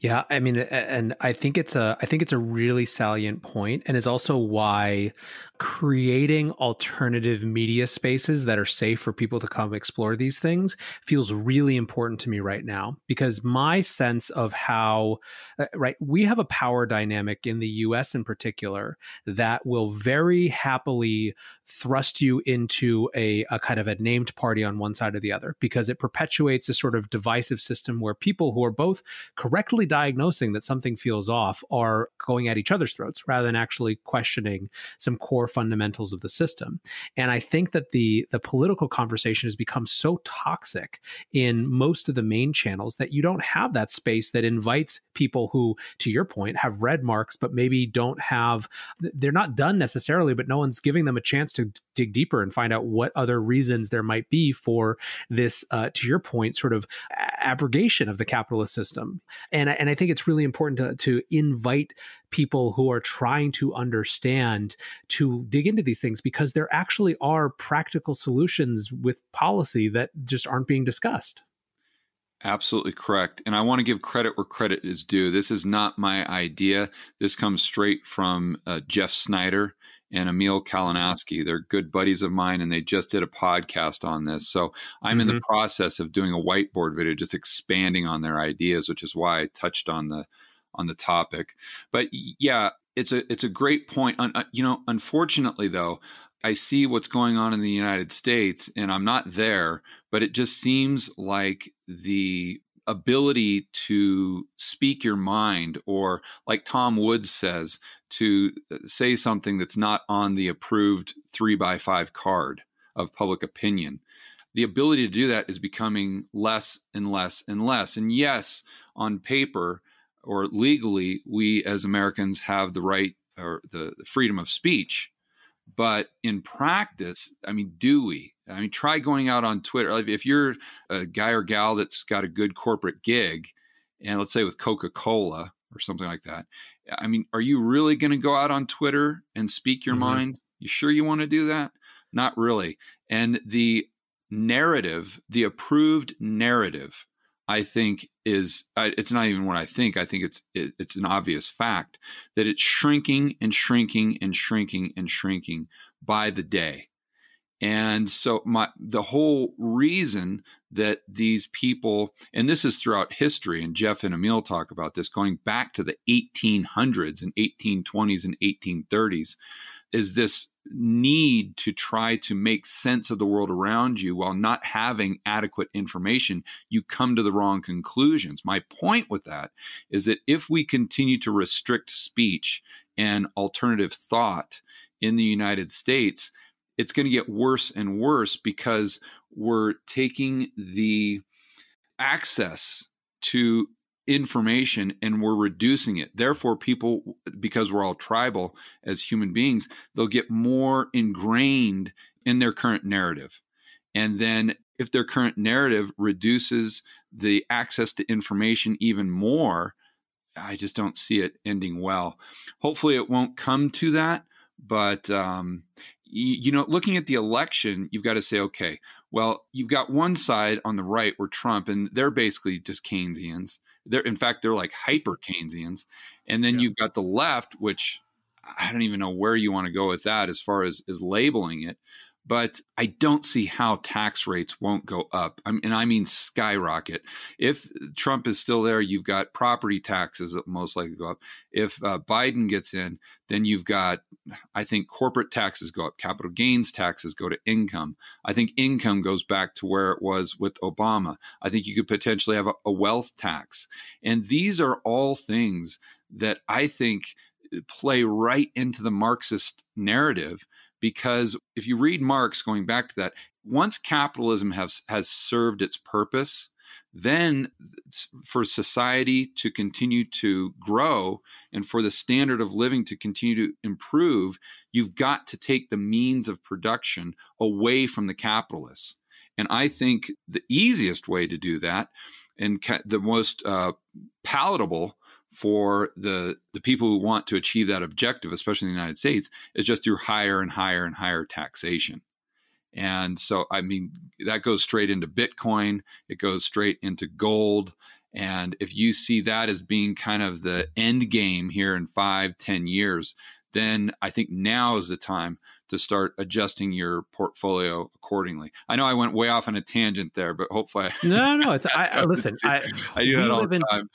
C: Yeah, I mean, and I think it's a, I think it's a really salient point, and is also why creating alternative media spaces that are safe for people to come explore these things feels really important to me right now. Because my sense of how, uh, right, we have a power dynamic in the U.S. in particular that will very happily thrust you into a, a kind of a named party on one side or the other, because it perpetuates a sort of divisive system where people who are both correctly diagnosing that something feels off are going at each other's throats rather than actually questioning some core fundamentals of the system. And I think that the the political conversation has become so toxic in most of the main channels that you don't have that space that invites people who to your point have read Marx, but maybe don't have they're not done necessarily but no one's giving them a chance to dig deeper and find out what other reasons there might be for this uh, to your point sort of abrogation of the capitalist system and and I think it's really important to to invite people who are trying to understand to dig into these things because there actually are practical solutions with policy that just aren't being discussed.
A: Absolutely correct. And I want to give credit where credit is due. This is not my idea. This comes straight from uh, Jeff Snyder and Emil Kalinowski. They're good buddies of mine, and they just did a podcast on this. So I'm mm-hmm. in the mm-hmm. process of doing a whiteboard video, just expanding on their ideas, which is why I touched on the on the topic. But yeah, it's a it's a great point. Uh, you know, unfortunately though, I see what's going on in the United States, and I'm not there, but it just seems like the ability to speak your mind, or like Tom Woods says, to uh, say something that's not on the approved three by five card of public opinion. The ability to do that is becoming less and less and less. And yes, on paper, or legally, we as Americans have the right or the, freedom of speech. But in practice, I mean, do we? I mean, try going out on Twitter. If you're a guy or gal that's got a good corporate gig, and let's say with Coca Cola or something like that, I mean, are you really going to go out on Twitter and speak your mm-hmm. mind? You sure you want to do that? Not really. And the narrative, the approved narrative I think is it's not even what I think. I think it's it, it's an obvious fact that it's shrinking and shrinking and shrinking and shrinking by the day. And so my the whole reason that these people and this is throughout history and Jeff and Emil talk about this going back to the 1800s and 1820s and 1830s is this need to try to make sense of the world around you while not having adequate information, you come to the wrong conclusions. My point with that is that if we continue to restrict speech and alternative thought in the United States, it's going to get worse and worse because we're taking the access to information and we're reducing it. Therefore, people, because we're all tribal as human beings, they'll get more ingrained in their current narrative. And then if their current narrative reduces the access to information even more, I just don't see it ending well. Hopefully, it won't come to that. But um, you, know, looking at the election, you've got to say, okay, well, you've got one side on the right where Trump, and they're basically just Keynesians. They're, in fact, they're like hyper Keynesians. And then yeah. you've got the left, which I don't even know where you want to go with that as far as, as labeling it but I don't see how tax rates won't go up. I mean, and I mean skyrocket. If Trump is still there, you've got property taxes that most likely go up. If uh, Biden gets in, then you've got, I think, corporate taxes go up, capital gains taxes go to income. I think income goes back to where it was with Obama. I think you could potentially have a, a wealth tax. And these are all things that I think play right into the Marxist narrative because if you read Marx, going back to that, once capitalism has has served its purpose, then for society to continue to grow and for the standard of living to continue to improve, you've got to take the means of production away from the capitalists. And I think the easiest way to do that and the most uh, palatable for the the people who want to achieve that objective, especially in the United States, is just through higher and higher and higher taxation. And so, I mean, that goes straight into Bitcoin. It goes straight into gold. And if you see that as being kind of the end game here in five, ten years, then I think now is the time to start adjusting your portfolio accordingly. I know I went way off on a tangent there, but hopefully, I,
C: no, no, it's I, listen. [laughs] I,
A: I do that all the time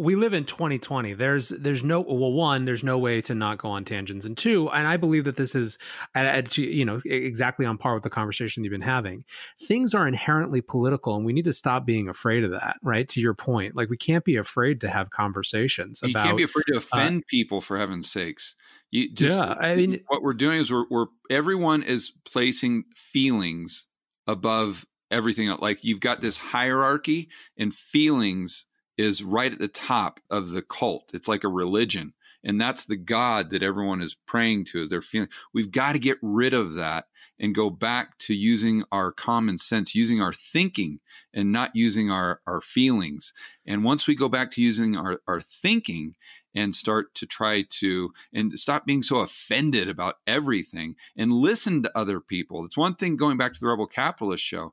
C: we live in 2020 there's there's no well one there's no way to not go on tangents. And two and i believe that this is at, you know exactly on par with the conversation you've been having. Things are inherently political and we need to stop being afraid of that right? To your point like we can't be afraid to have conversations
A: you
C: about,
A: can't be afraid to uh, offend uh, people for heaven's sakes. You just yeah, I mean, what we're doing is we're, we're everyone is placing feelings above everything like you've got this hierarchy and feelings is right at the top of the cult. It's like a religion. And that's the God that everyone is praying to, their feeling. We've got to get rid of that and go back to using our common sense, using our thinking and not using our, our feelings. And once we go back to using our, our thinking and start to try to and stop being so offended about everything and listen to other people. It's one thing going back to the Rebel Capitalist show.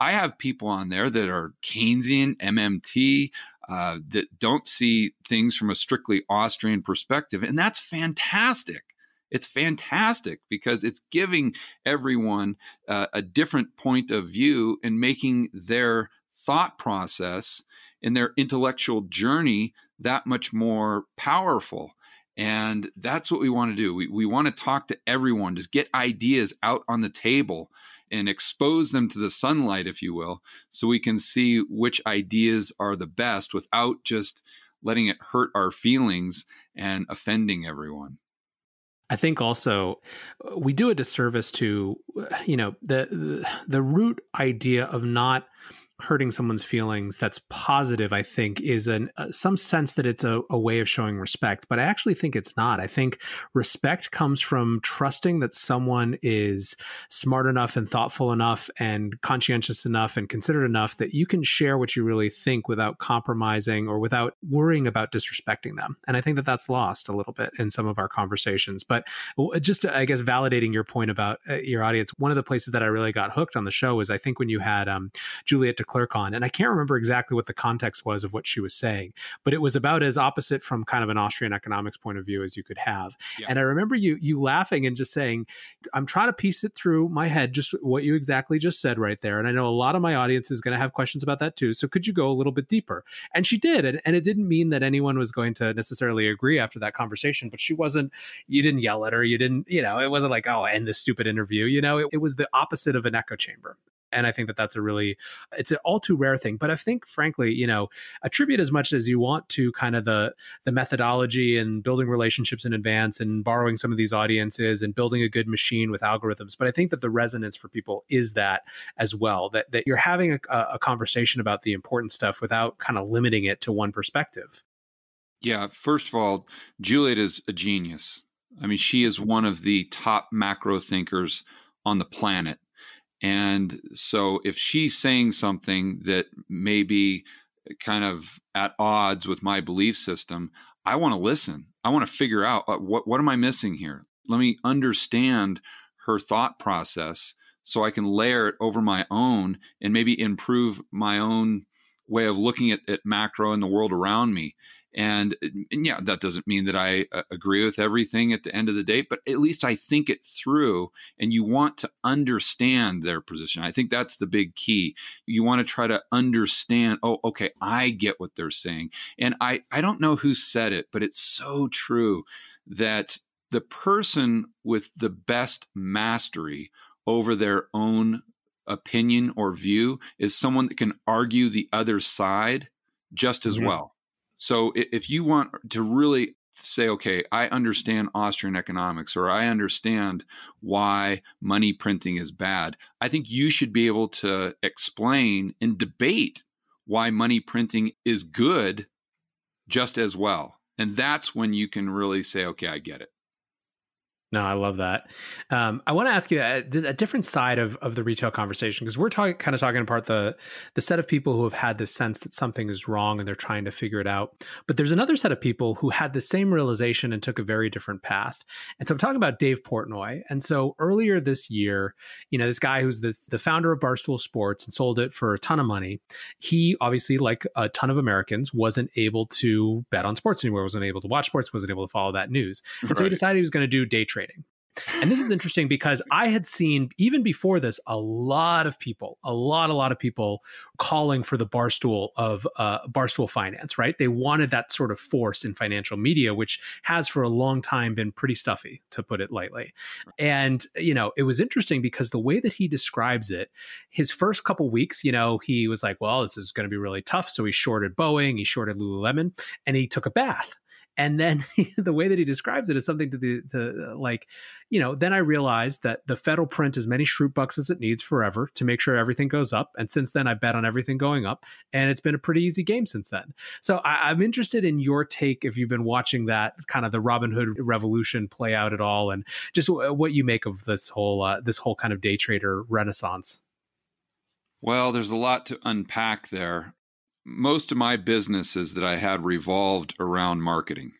A: I have people on there that are Keynesian, MMT, uh, that don't see things from a strictly Austrian perspective. And that's fantastic. It's fantastic because it's giving everyone uh, a different point of view and making their thought process and their intellectual journey that much more powerful. And that's what we want to do. We, we want to talk to everyone, just get ideas out on the table and expose them to the sunlight, if you will, so we can see which ideas are the best without just letting it hurt our feelings and offending everyone.
C: I think also uh, we do a disservice to, you know, the the, the root idea of not hurting someone's feelings that's positive i think is an uh, some sense that it's a, a, way of showing respect but i actually think it's not. I think respect comes from trusting that someone is smart enough and thoughtful enough and conscientious enough and considerate enough that you can share what you really think without compromising or without worrying about disrespecting them. And i think that that's lost a little bit in some of our conversations. But just i guess validating your point about uh, your audience one of the places that i really got hooked on the show was i think when you had um, Juliette clerk on. And I can't remember exactly what the context was of what she was saying, but it was about as opposite from kind of an Austrian economics point of view as you could have. Yeah. And I remember you you laughing and just saying, I'm trying to piece it through my head, just what you exactly just said right there. And I know a lot of my audience is going to have questions about that too. So could you go a little bit deeper? And she did. And, and it didn't mean that anyone was going to necessarily agree after that conversation, but she wasn't, you didn't yell at her. You didn't, you know, it wasn't like, oh, end this stupid interview. You know, it, it was the opposite of an echo chamber and i think that that's a really it's an all too rare thing but i think frankly you know attribute as much as you want to kind of the the methodology and building relationships in advance and borrowing some of these audiences and building a good machine with algorithms but i think that the resonance for people is that as well that that you're having a, a conversation about the important stuff without kind of limiting it to one perspective.
A: Yeah first of all Juliette is a genius. I mean she is one of the top macro thinkers on the planet And so if she's saying something that may be kind of at odds with my belief system, I want to listen. I want to figure out uh, what what am I missing here? Let me understand her thought process so I can layer it over my own and maybe improve my own way of looking at, at macro and the world around me. And, and, yeah, that doesn't mean that I uh, agree with everything at the end of the day, but at least I think it through. And you want to understand their position. I think that's the big key. You want to try to understand, oh, okay, I get what they're saying. And I, I don't know who said it, but it's so true that the person with the best mastery over their own opinion or view is someone that can argue the other side just as mm-hmm. well. So if you want to really say, okay, I understand Austrian economics or I understand why money printing is bad, I think you should be able to explain and debate why money printing is good just as well. And that's when you can really say, okay, I get it.
C: No, I love that. Um, I want to ask you a, a, different side of, of the retail conversation because we're talking kind of talking apart the the set of people who have had this sense that something is wrong and they're trying to figure it out. But there's another set of people who had the same realization and took a very different path. And so I'm talking about Dave Portnoy. And so earlier this year, you know, this guy who's the the founder of Barstool Sports and sold it for a ton of money. He obviously, like a ton of Americans, wasn't able to bet on sports anymore. wasn't able to watch sports. wasn't able to follow that news. And right. so he decided he was going to do day trade trading. And this is interesting because I had seen even before this a lot of people, a lot, a lot of people calling for the barstool of uh, barstool finance. Right? They wanted that sort of force in financial media, which has for a long time been pretty stuffy, to put it lightly. And you know, it was interesting because the way that he describes it, his first couple weeks, you know, he was like, "Well, this is going to be really tough," so he shorted Boeing, he shorted Lululemon, and he took a bath and then [laughs] the way that he describes it is something to the to like you know then i realized that the federal print as many Schrute bucks as it needs forever to make sure everything goes up. And since then i bet on everything going up and it's been a pretty easy game since then. So I, i'm interested in your take if you've been watching that kind of the robinhood revolution play out at all and just what you make of this whole uh, this whole kind of day trader renaissance.
A: Well, there's a lot to unpack there most of my businesses that I had revolved around marketing.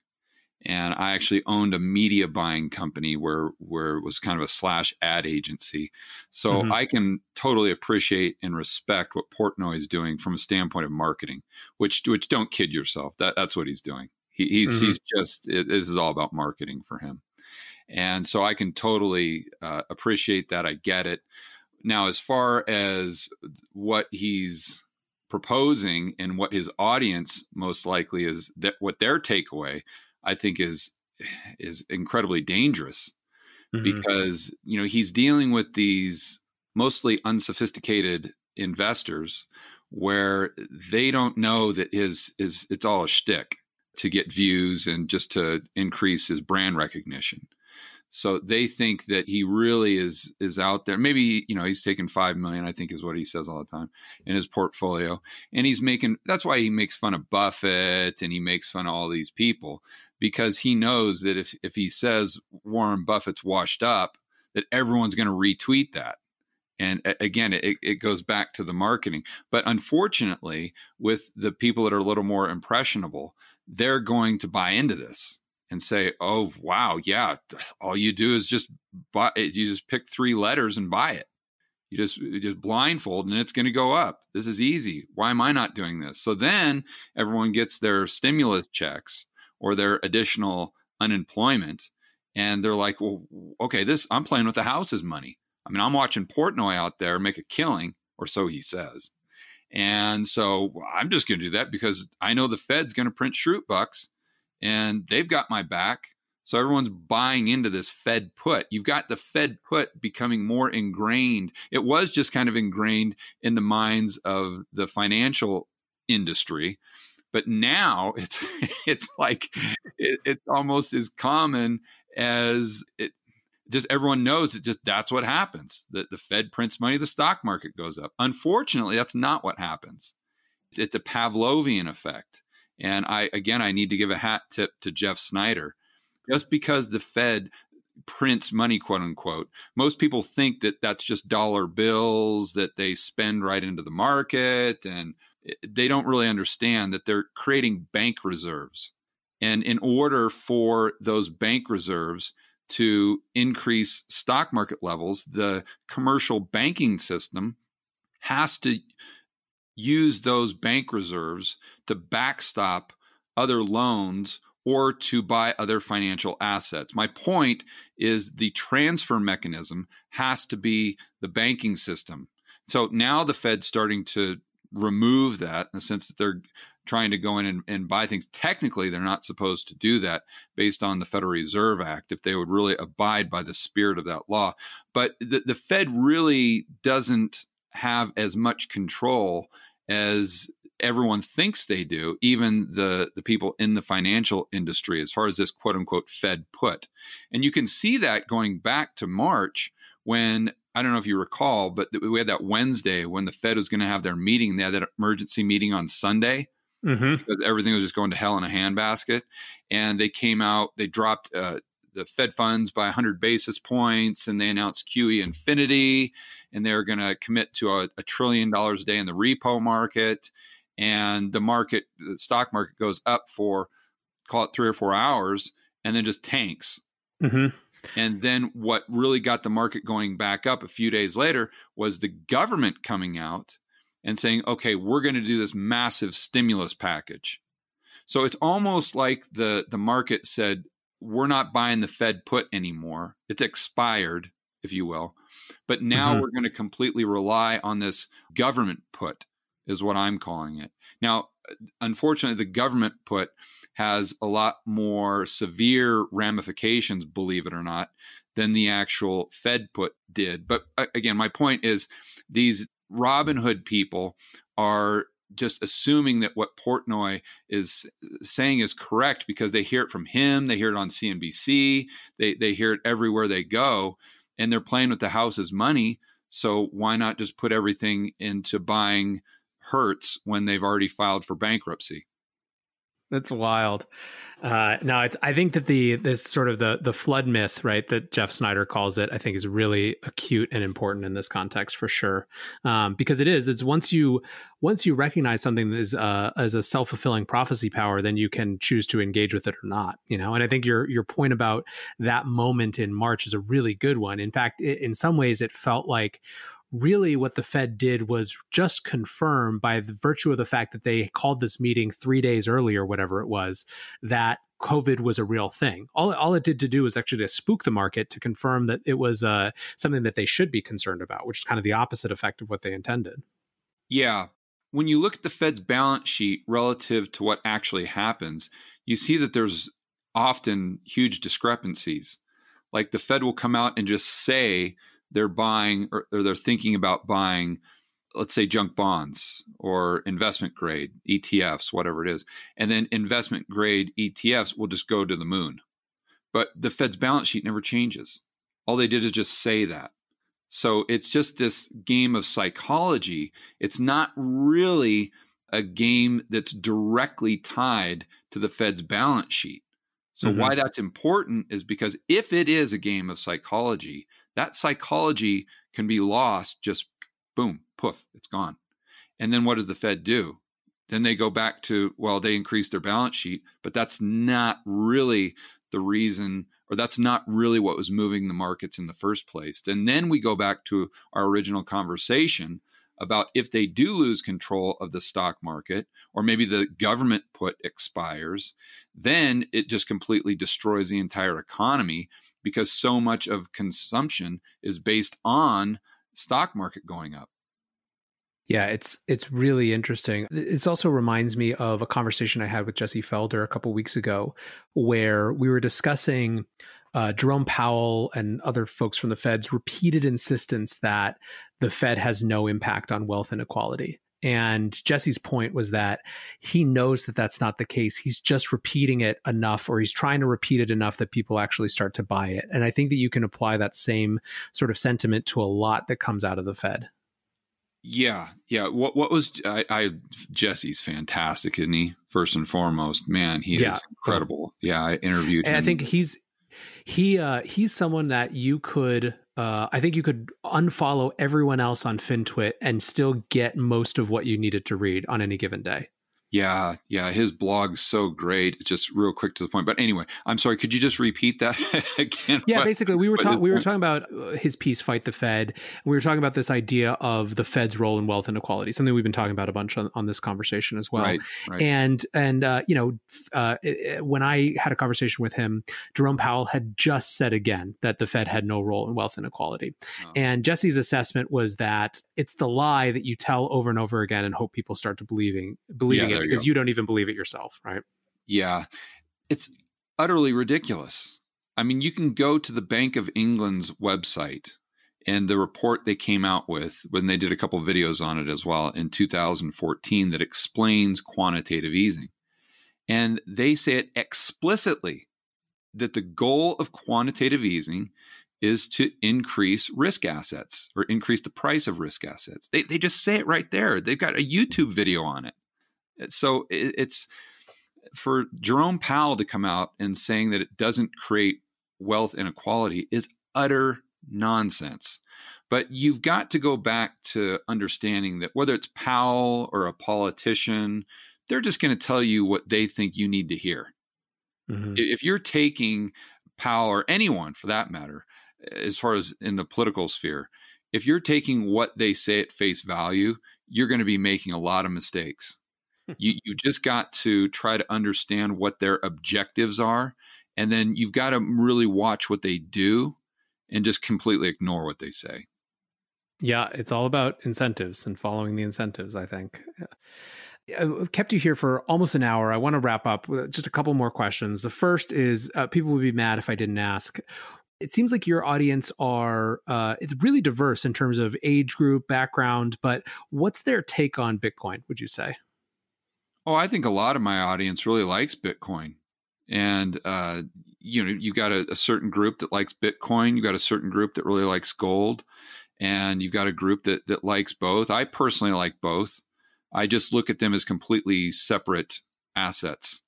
A: And I actually owned a media buying company where where it was kind of a slash ad agency. So mm-hmm. I can totally appreciate and respect what Portnoy is doing from a standpoint of marketing, which which don't kid yourself. That that's what he's doing. He, he's mm-hmm. he's just it, this is all about marketing for him. And so I can totally uh, appreciate that. I get it. Now, as far as what he's proposing and what his audience most likely is that what their takeaway i think is is incredibly dangerous mm-hmm. because you know he's dealing with these mostly unsophisticated investors where they don't know that his is it's all a shtick to get views and just to increase his brand recognition. So they think that he really is is out there. Maybe you know he's taking five million. I think is what he says all the time in his portfolio, and he's making. That's why he makes fun of Buffett and he makes fun of all these people because he knows that if if he says Warren Buffett's washed up, that everyone's going to retweet that. And again, it, it goes back to the marketing. But unfortunately, with the people that are a little more impressionable, they're going to buy into this and say, "Oh, wow, yeah, all you do is just buy eh, you just pick three letters and buy it. You just you just blindfold and it's going to go up. This is easy. Why am I not doing this?" So then everyone gets their stimulus checks or their additional unemployment and they're like, "Well, okay, this I'm playing with the house's money. I mean, I'm watching Portnoy out there make a killing or so he says." And so I'm just going to do that because I know the Fed's going to print Schrute bucks and they've got my back. So everyone's buying into this Fed put. You've got the Fed put becoming more ingrained. It was just kind of ingrained in the minds of the financial industry, but now [laughs] it's it's like it, it's almost as common as it. Just everyone knows it. Just that's what happens. That the Fed prints money, the stock market goes up. Unfortunately, that's not what happens. It's a Pavlovian effect and I again I need to give a hat tip to Jeff Snyder. Just because the Fed prints money, quote unquote. Most people think that that's just dollar bills that they spend right into the market. And they don't really understand that they're creating bank reserves. And in order for those bank reserves to increase stock market levels, the commercial banking system has to use those bank reserves to backstop other loans or to buy other financial assets. My point is the transfer mechanism has to be the banking system. So now the Fed's starting to remove that in the sense that they're trying to go in and, and, buy things. Technically, they're not supposed to do that based on the Federal Reserve Act if they would really abide by the spirit of that law. But the, the Fed really doesn't have as much control as everyone thinks they do, even the, the people in the financial industry, as far as this quote unquote Fed put. And you can see that going back to March when I don't know if you recall, but we had that Wednesday when the Fed was going to have their meeting. They had that emergency meeting on Sunday mm-hmm. because everything was just going to hell in a handbasket. And they came out, they dropped uh, the Fed funds by 100 basis points, and they announced QE infinity, and they're going to commit to a, a trillion dollars a day in the repo market and the market, the stock market goes up for call it three or four hours and then just tanks. Mm-hmm. And then what really got the market going back up a few days later was the government coming out and saying, okay, we're going to do this massive stimulus package. So it's almost like the, the market said, we're not buying the Fed put anymore. It's expired, if you will. But now mm-hmm. we're going to completely rely on this government put is what I'm calling it. Now, unfortunately, the government put has a lot more severe ramifications, believe it or not, than the actual Fed put did. But uh, again, my point is these Robinhood people are just assuming that what Portnoy is saying is correct because they hear it from him, they hear it on CNBC, they they hear it everywhere they go, and they're playing with the house's money. So why not just put everything into buying Hertz when they've already filed for bankruptcy.
C: That's wild. Uh, no, it's. I think that the this sort of the the flood myth, right, that Jeff Snyder calls it, I think is really acute and important in this context for sure, um, because it is. It's once you once you recognize something that is uh, as a self fulfilling prophecy power, then you can choose to engage with it or not. You know, and I think your your point about that moment in March is a really good one. In fact, it, in some ways, it felt like really what the Fed did was just confirm by the virtue of the fact that they called this meeting three days earlier, whatever it was, that COVID was a real thing. All, all it did to do was actually to spook the market to confirm that it was uh, something that they should be concerned about, which is kind of the opposite effect of what they intended.
A: Yeah. When you look at the Fed's balance sheet relative to what actually happens, you see that there's often huge discrepancies. Like the Fed will come out and just say they're buying or, or they're thinking about buying let's say junk bonds or investment grade ETFs, whatever it is. And then investment grade ETFs will just go to the moon. But the Fed's balance sheet never changes. All they did is just say that. So it's just this game of psychology. It's not really a game that's directly tied to the Fed's balance sheet. So, mm-hmm. why that's important is because if it is a game of psychology, that psychology can be lost just boom, poof, it's gone. And then what does the Fed do? Then they go back to, well, they increase their balance sheet, but that's not really the reason, or that's not really what was moving the markets in the first place. And then we go back to our original conversation about if they do lose control of the stock market, or maybe the government put expires, then it just completely destroys the entire economy because so much of consumption is based on stock market going up.
C: Yeah, it's it's really interesting. This also reminds me of a conversation I had with Jesse Felder a couple weeks ago, where we were discussing uh, Jerome Powell and other folks from the Fed's repeated insistence that the Fed has no impact on wealth inequality. And Jesse's point was that he knows that that's not the case. He's just repeating it enough, or he's trying to repeat it enough that people actually start to buy it. And I think that you can apply that same sort of sentiment to a lot that comes out of the Fed.
A: Yeah, yeah. What what was I, I Jesse's fantastic, isn't he? First and foremost, man, he yeah. is incredible. Yeah, I interviewed
C: and
A: him.
C: I think he's he uh, he's someone that you could uh, I think you could unfollow everyone else on FinTwit and still get most of what you needed to read on any given day.
A: Yeah, yeah, his blog's so great. It's just real quick to the point. But anyway, I'm sorry. Could you just repeat that [laughs] again?
C: Yeah, what, basically, we were talking. We were talking about uh, his piece, "Fight the Fed." We were talking about this idea of the Fed's role in wealth inequality, something we've been talking about a bunch on, on this conversation as well.
A: Right, right.
C: And and uh, you know, uh, when I had a conversation with him, Jerome Powell had just said again that the Fed had no role in wealth inequality, oh. and Jesse's assessment was that it's the lie that you tell over and over again and hope people start to believing believing yeah, it because you, you don't even believe it yourself, right?
A: Yeah. It's utterly ridiculous. I mean, you can go to the Bank of England's website and the report they came out with when they did a couple videos on it as well in 2014 that explains quantitative easing. And they say it explicitly that the goal of quantitative easing is to increase risk assets or increase the price of risk assets. They, they just say it right there. They've got a YouTube video on it. So it's for Jerome Powell to come out and saying that it doesn't create wealth inequality is utter nonsense. But you've got to go back to understanding that whether it's Powell or a politician, they're just going to tell you what they think you need to hear. Mm-hmm. If you're taking Powell or anyone for that matter, as far as in the political sphere, if you're taking what they say at face value, you're going to be making a lot of mistakes you you just got to try to understand what their objectives are and then you've got to really watch what they do and just completely ignore what they say
C: yeah it's all about incentives and following the incentives i think I've kept you here for almost an hour. I want to wrap up with just a couple more questions. The first is uh, people would be mad if I didn't ask. It seems like your audience are uh, it's really diverse in terms of age group, background, but what's their take on Bitcoin? Would you say?
A: Oh, I think a lot of my audience really likes Bitcoin. And, uh, you know, you got a, a, certain group that likes Bitcoin, you got a certain group that really likes gold, and you've got a group that, that likes both. I personally like both. I just look at them as completely separate assets.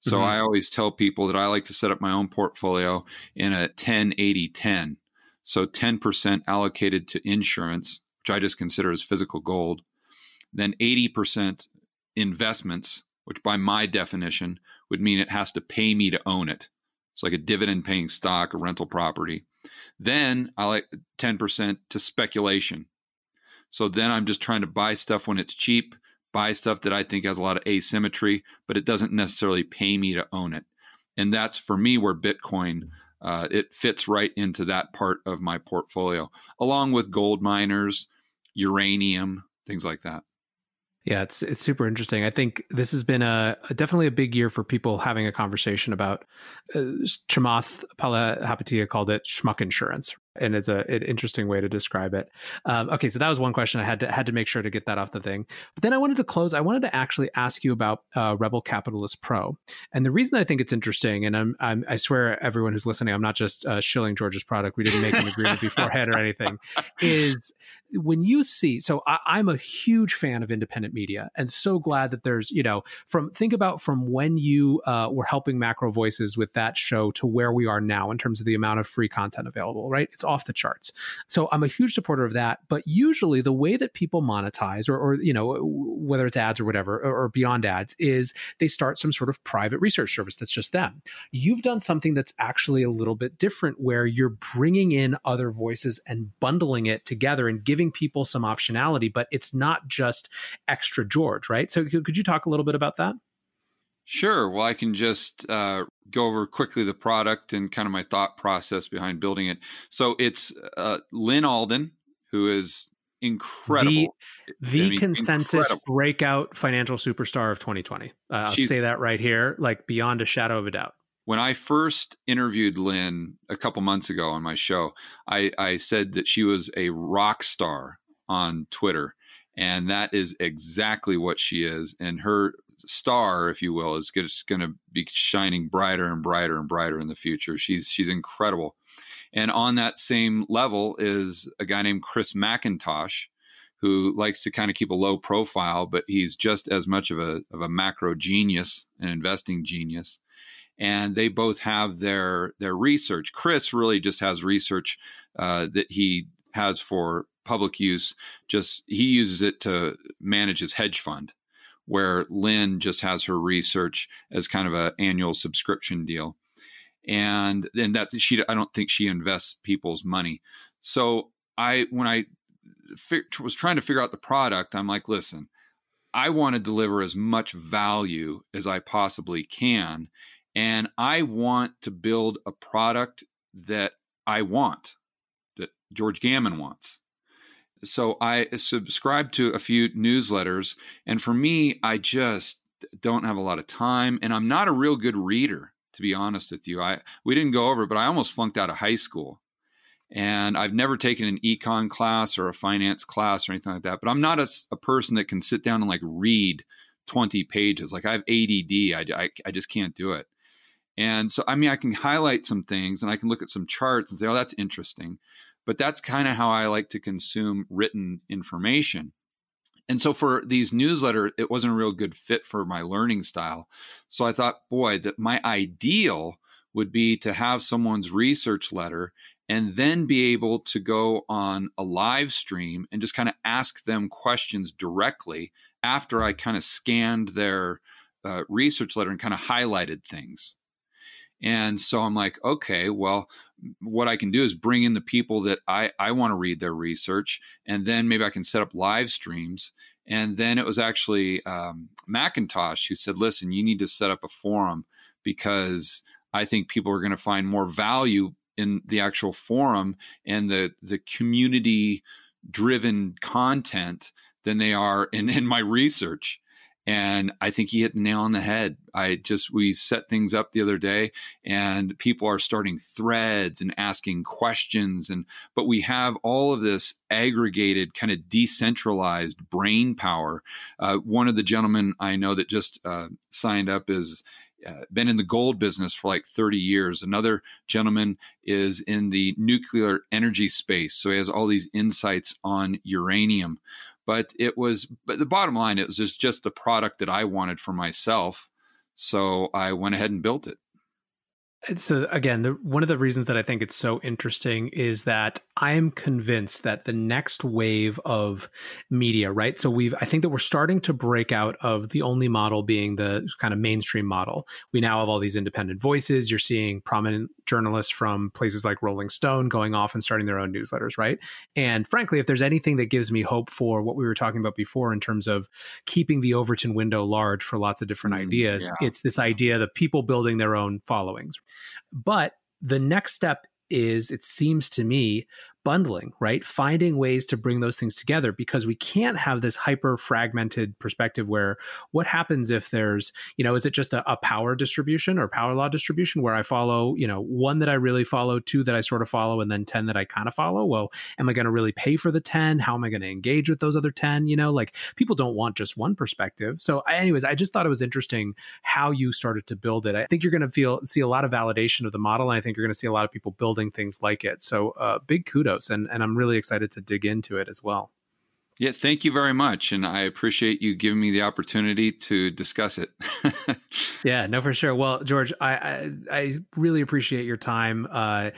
A: So mm-hmm. I always tell people that I like to set up my own portfolio in a 10 80 10. So 10% allocated to insurance, which I just consider as physical gold, then 80% investments, which by my definition would mean it has to pay me to own it. It's like a dividend paying stock, a rental property. Then I like 10% to speculation. So then I'm just trying to buy stuff when it's cheap, buy stuff that I think has a lot of asymmetry, but it doesn't necessarily pay me to own it. And that's for me where Bitcoin uh, it fits right into that part of my portfolio, along with gold miners, uranium, things like that.
C: Yeah, it's it's super interesting. I think this has been a, a definitely a big year for people having a conversation about. Uh, Chamath Palihapitiya called it schmuck insurance, and it's a, an interesting way to describe it. Um, okay, so that was one question I had to had to make sure to get that off the thing. But then I wanted to close. I wanted to actually ask you about uh, Rebel Capitalist Pro, and the reason I think it's interesting, and I'm, I'm i swear everyone who's listening, I'm not just uh, shilling George's product. We didn't make an agreement beforehand or anything. [laughs] Is when you see, so I, I'm a huge fan of independent media, and so glad that there's you know from think about from when you uh, were helping Macro Voices with that show to where we are now in terms of the amount of free content available. Right, it's off the charts. So I'm a huge supporter of that. But usually the way that people monetize or, or you know, whether it's ads or whatever, or, or beyond ads is they start some sort of private research service that's just them. You've done something that's actually a little bit different where you're bringing in other voices and bundling it together and giving people some optionality, but it's not just extra George, right? So could you talk a little bit about that?
A: Sure. Well, I can just uh, go over quickly the product and kind of my thought process behind building it. So it's uh, Lyn Alden, who is incredible.
C: The, the I mean, consensus incredible. breakout financial superstar of 2020. Uh, I'll She's, say that right here, like beyond a shadow of a doubt.
A: When I first interviewed Lyn a couple months ago on my show, I, I said that she was a rock star on Twitter. And that is exactly what she is. And her star, if you will, is going to be shining brighter and brighter and brighter in the future. She's she's incredible. And on that same level is a guy named Chris MacIntosh, who likes to kind of keep a low profile, but he's just as much of a of a macro genius, an investing genius. and they both have their their research. Chris really just has research uh, that he has for public use. Just he uses it to manage his hedge fund, where Lyn just has her research as kind of an annual subscription deal, and and that she I don't think she invests people's money. So I when I fi- was trying to figure out the product, I'm like, listen. I want to deliver as much value as I possibly can. And I want to build a product that I want, that George Gammon wants. So I subscribe to a few newsletters. And for me, I just don't have a lot of time. And I'm not a real good reader, to be honest with you. I we didn't go over but I almost flunked out of high school. And I've never taken an econ class or a finance class or anything like that. But I'm not a, a person that can sit down and like read 20 pages. Like I have ADD. I, I, I just can't do it. And so, I mean, I can highlight some things and I can look at some charts and say, oh, that's interesting. But that's kind of how I like to consume written information. And so for these newsletter, it wasn't a real good fit for my learning style. So I thought, boy, that my ideal would be to have someone's research letter and then be able to go on a live stream and just kind of ask them questions directly after I kind of scanned their uh, research letter and kind of highlighted things. And so I'm like, okay, well, what I can do is bring in the people that I, I want to read their research, and then maybe I can set up live streams. And then it was actually um, MacIntosh who said, listen, you need to set up a forum because I think people are going to find more value in the actual forum and the the community driven content than they are in, in my research. And I think he hit the nail on the head. I just, we set things up the other day and people are starting threads and asking questions. And, but we have all of this aggregated, kind of decentralized brain power. Uh, one of the gentlemen I know that just uh, signed up is, uh, been in the gold business for like 30 years. Another gentleman is in the nuclear energy space. So he has all these insights on uranium. But it was, but the bottom line, it was just, just the product that I wanted for myself. So I went ahead and built it
C: so again the, one of the reasons that i think it's so interesting is that i am convinced that the next wave of media right? So we've i think that we're starting to break out of the only model being the kind of mainstream model. We now have all these independent voices. You're seeing prominent journalists from places like rolling stone going off and starting their own newsletters right? And frankly if there's anything that gives me hope for what we were talking about before in terms of keeping the overton window large for lots of different mm, ideas yeah. it's this idea of people building their own followings but the next step is, it seems to me, bundling, right? Finding ways to bring those things together because we can't have this hyper fragmented perspective where what happens if there's, you know, is it just a, a, power distribution or power law distribution where I follow, you know, one that I really follow, two that I sort of follow, and then 10 that I kind of follow? Well, am I going to really pay for the 10? How am I going to engage with those other 10? You know, like people don't want just one perspective. So, anyways, I just thought it was interesting how you started to build it. I think you're going to feel, see a lot of validation of the model. And I think you're going to see a lot of people building things like it. So, uh, big kudos and and I'm really excited to dig into it as well.
A: Yeah, thank you very much, and I appreciate you giving me the opportunity to discuss it. [laughs]
C: yeah, no, for sure. Well, George, I I, I really appreciate your time. Uh,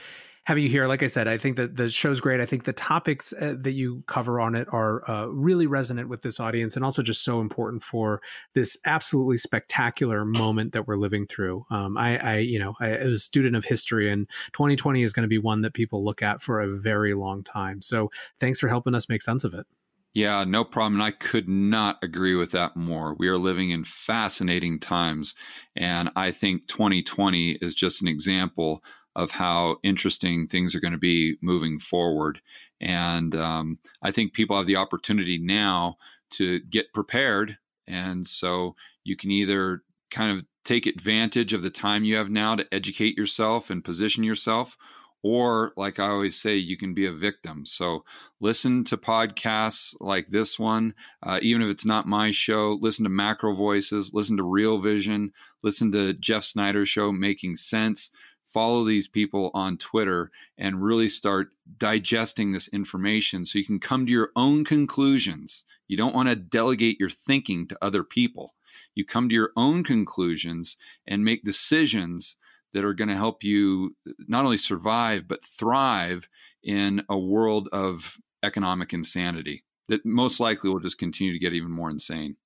C: having you here. Like I said, I think that the show's great. I think the topics uh, that you cover on it are uh, really resonant with this audience and also just so important for this absolutely spectacular moment that we're living through. Um, I, I, you know, I, I was a student of history and 2020 is going to be one that people look at for a very long time. So thanks for helping us make sense of it.
A: Yeah, no problem. And I could not agree with that more. We are living in fascinating times. And I think 2020 is just an example of how interesting things are going to be moving forward. And um, I think people have the opportunity now to get prepared. And so you can either kind of take advantage of the time you have now to educate yourself and position yourself. Or, like I always say, you can be a victim. So, listen to podcasts like this one, uh, even if it's not my show. Listen to Macro Voices, listen to Real Vision, listen to Jeff Snider's show, Making Sense follow these people on Twitter and really start digesting this information so you can come to your own conclusions. You don't want to delegate your thinking to other people. You come to your own conclusions and make decisions that are going to help you not only survive, but thrive in a world of economic insanity that most likely will just continue to get even more insane.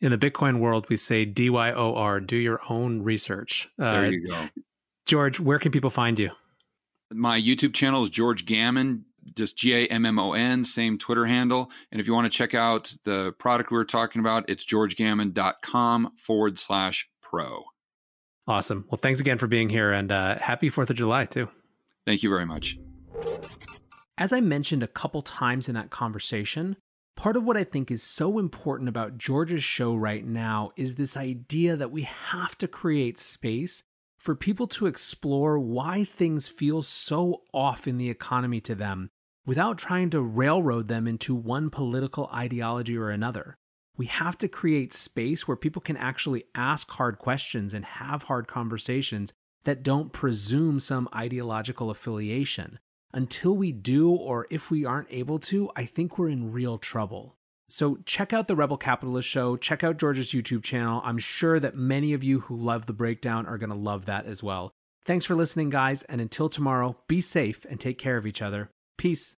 C: In the Bitcoin world, we say DYOR, do your own research.
A: Uh, there you go.
C: George, where can people find you?
A: My YouTube channel is George Gammon, just G A M M O N, same Twitter handle. And if you want to check out the product we are talking about, it's georgegammon.com forward slash pro.
C: Awesome. Well, thanks again for being here and uh, happy 4th of July, too.
A: Thank you very much.
C: As I mentioned a couple times in that conversation, part of what I think is so important about George's show right now is this idea that we have to create space for people to explore why things feel so off in the economy to them without trying to railroad them into one political ideology or another. We have to create space where people can actually ask hard questions and have hard conversations that don't presume some ideological affiliation. Until we do, or if we aren't able to, I think we're in real trouble. So check out the Rebel Capitalist show, check out George's YouTube channel. I'm sure that many of you who love the breakdown are going to love that as well. Thanks for listening, guys, and until tomorrow, be safe and take care of each other. Peace.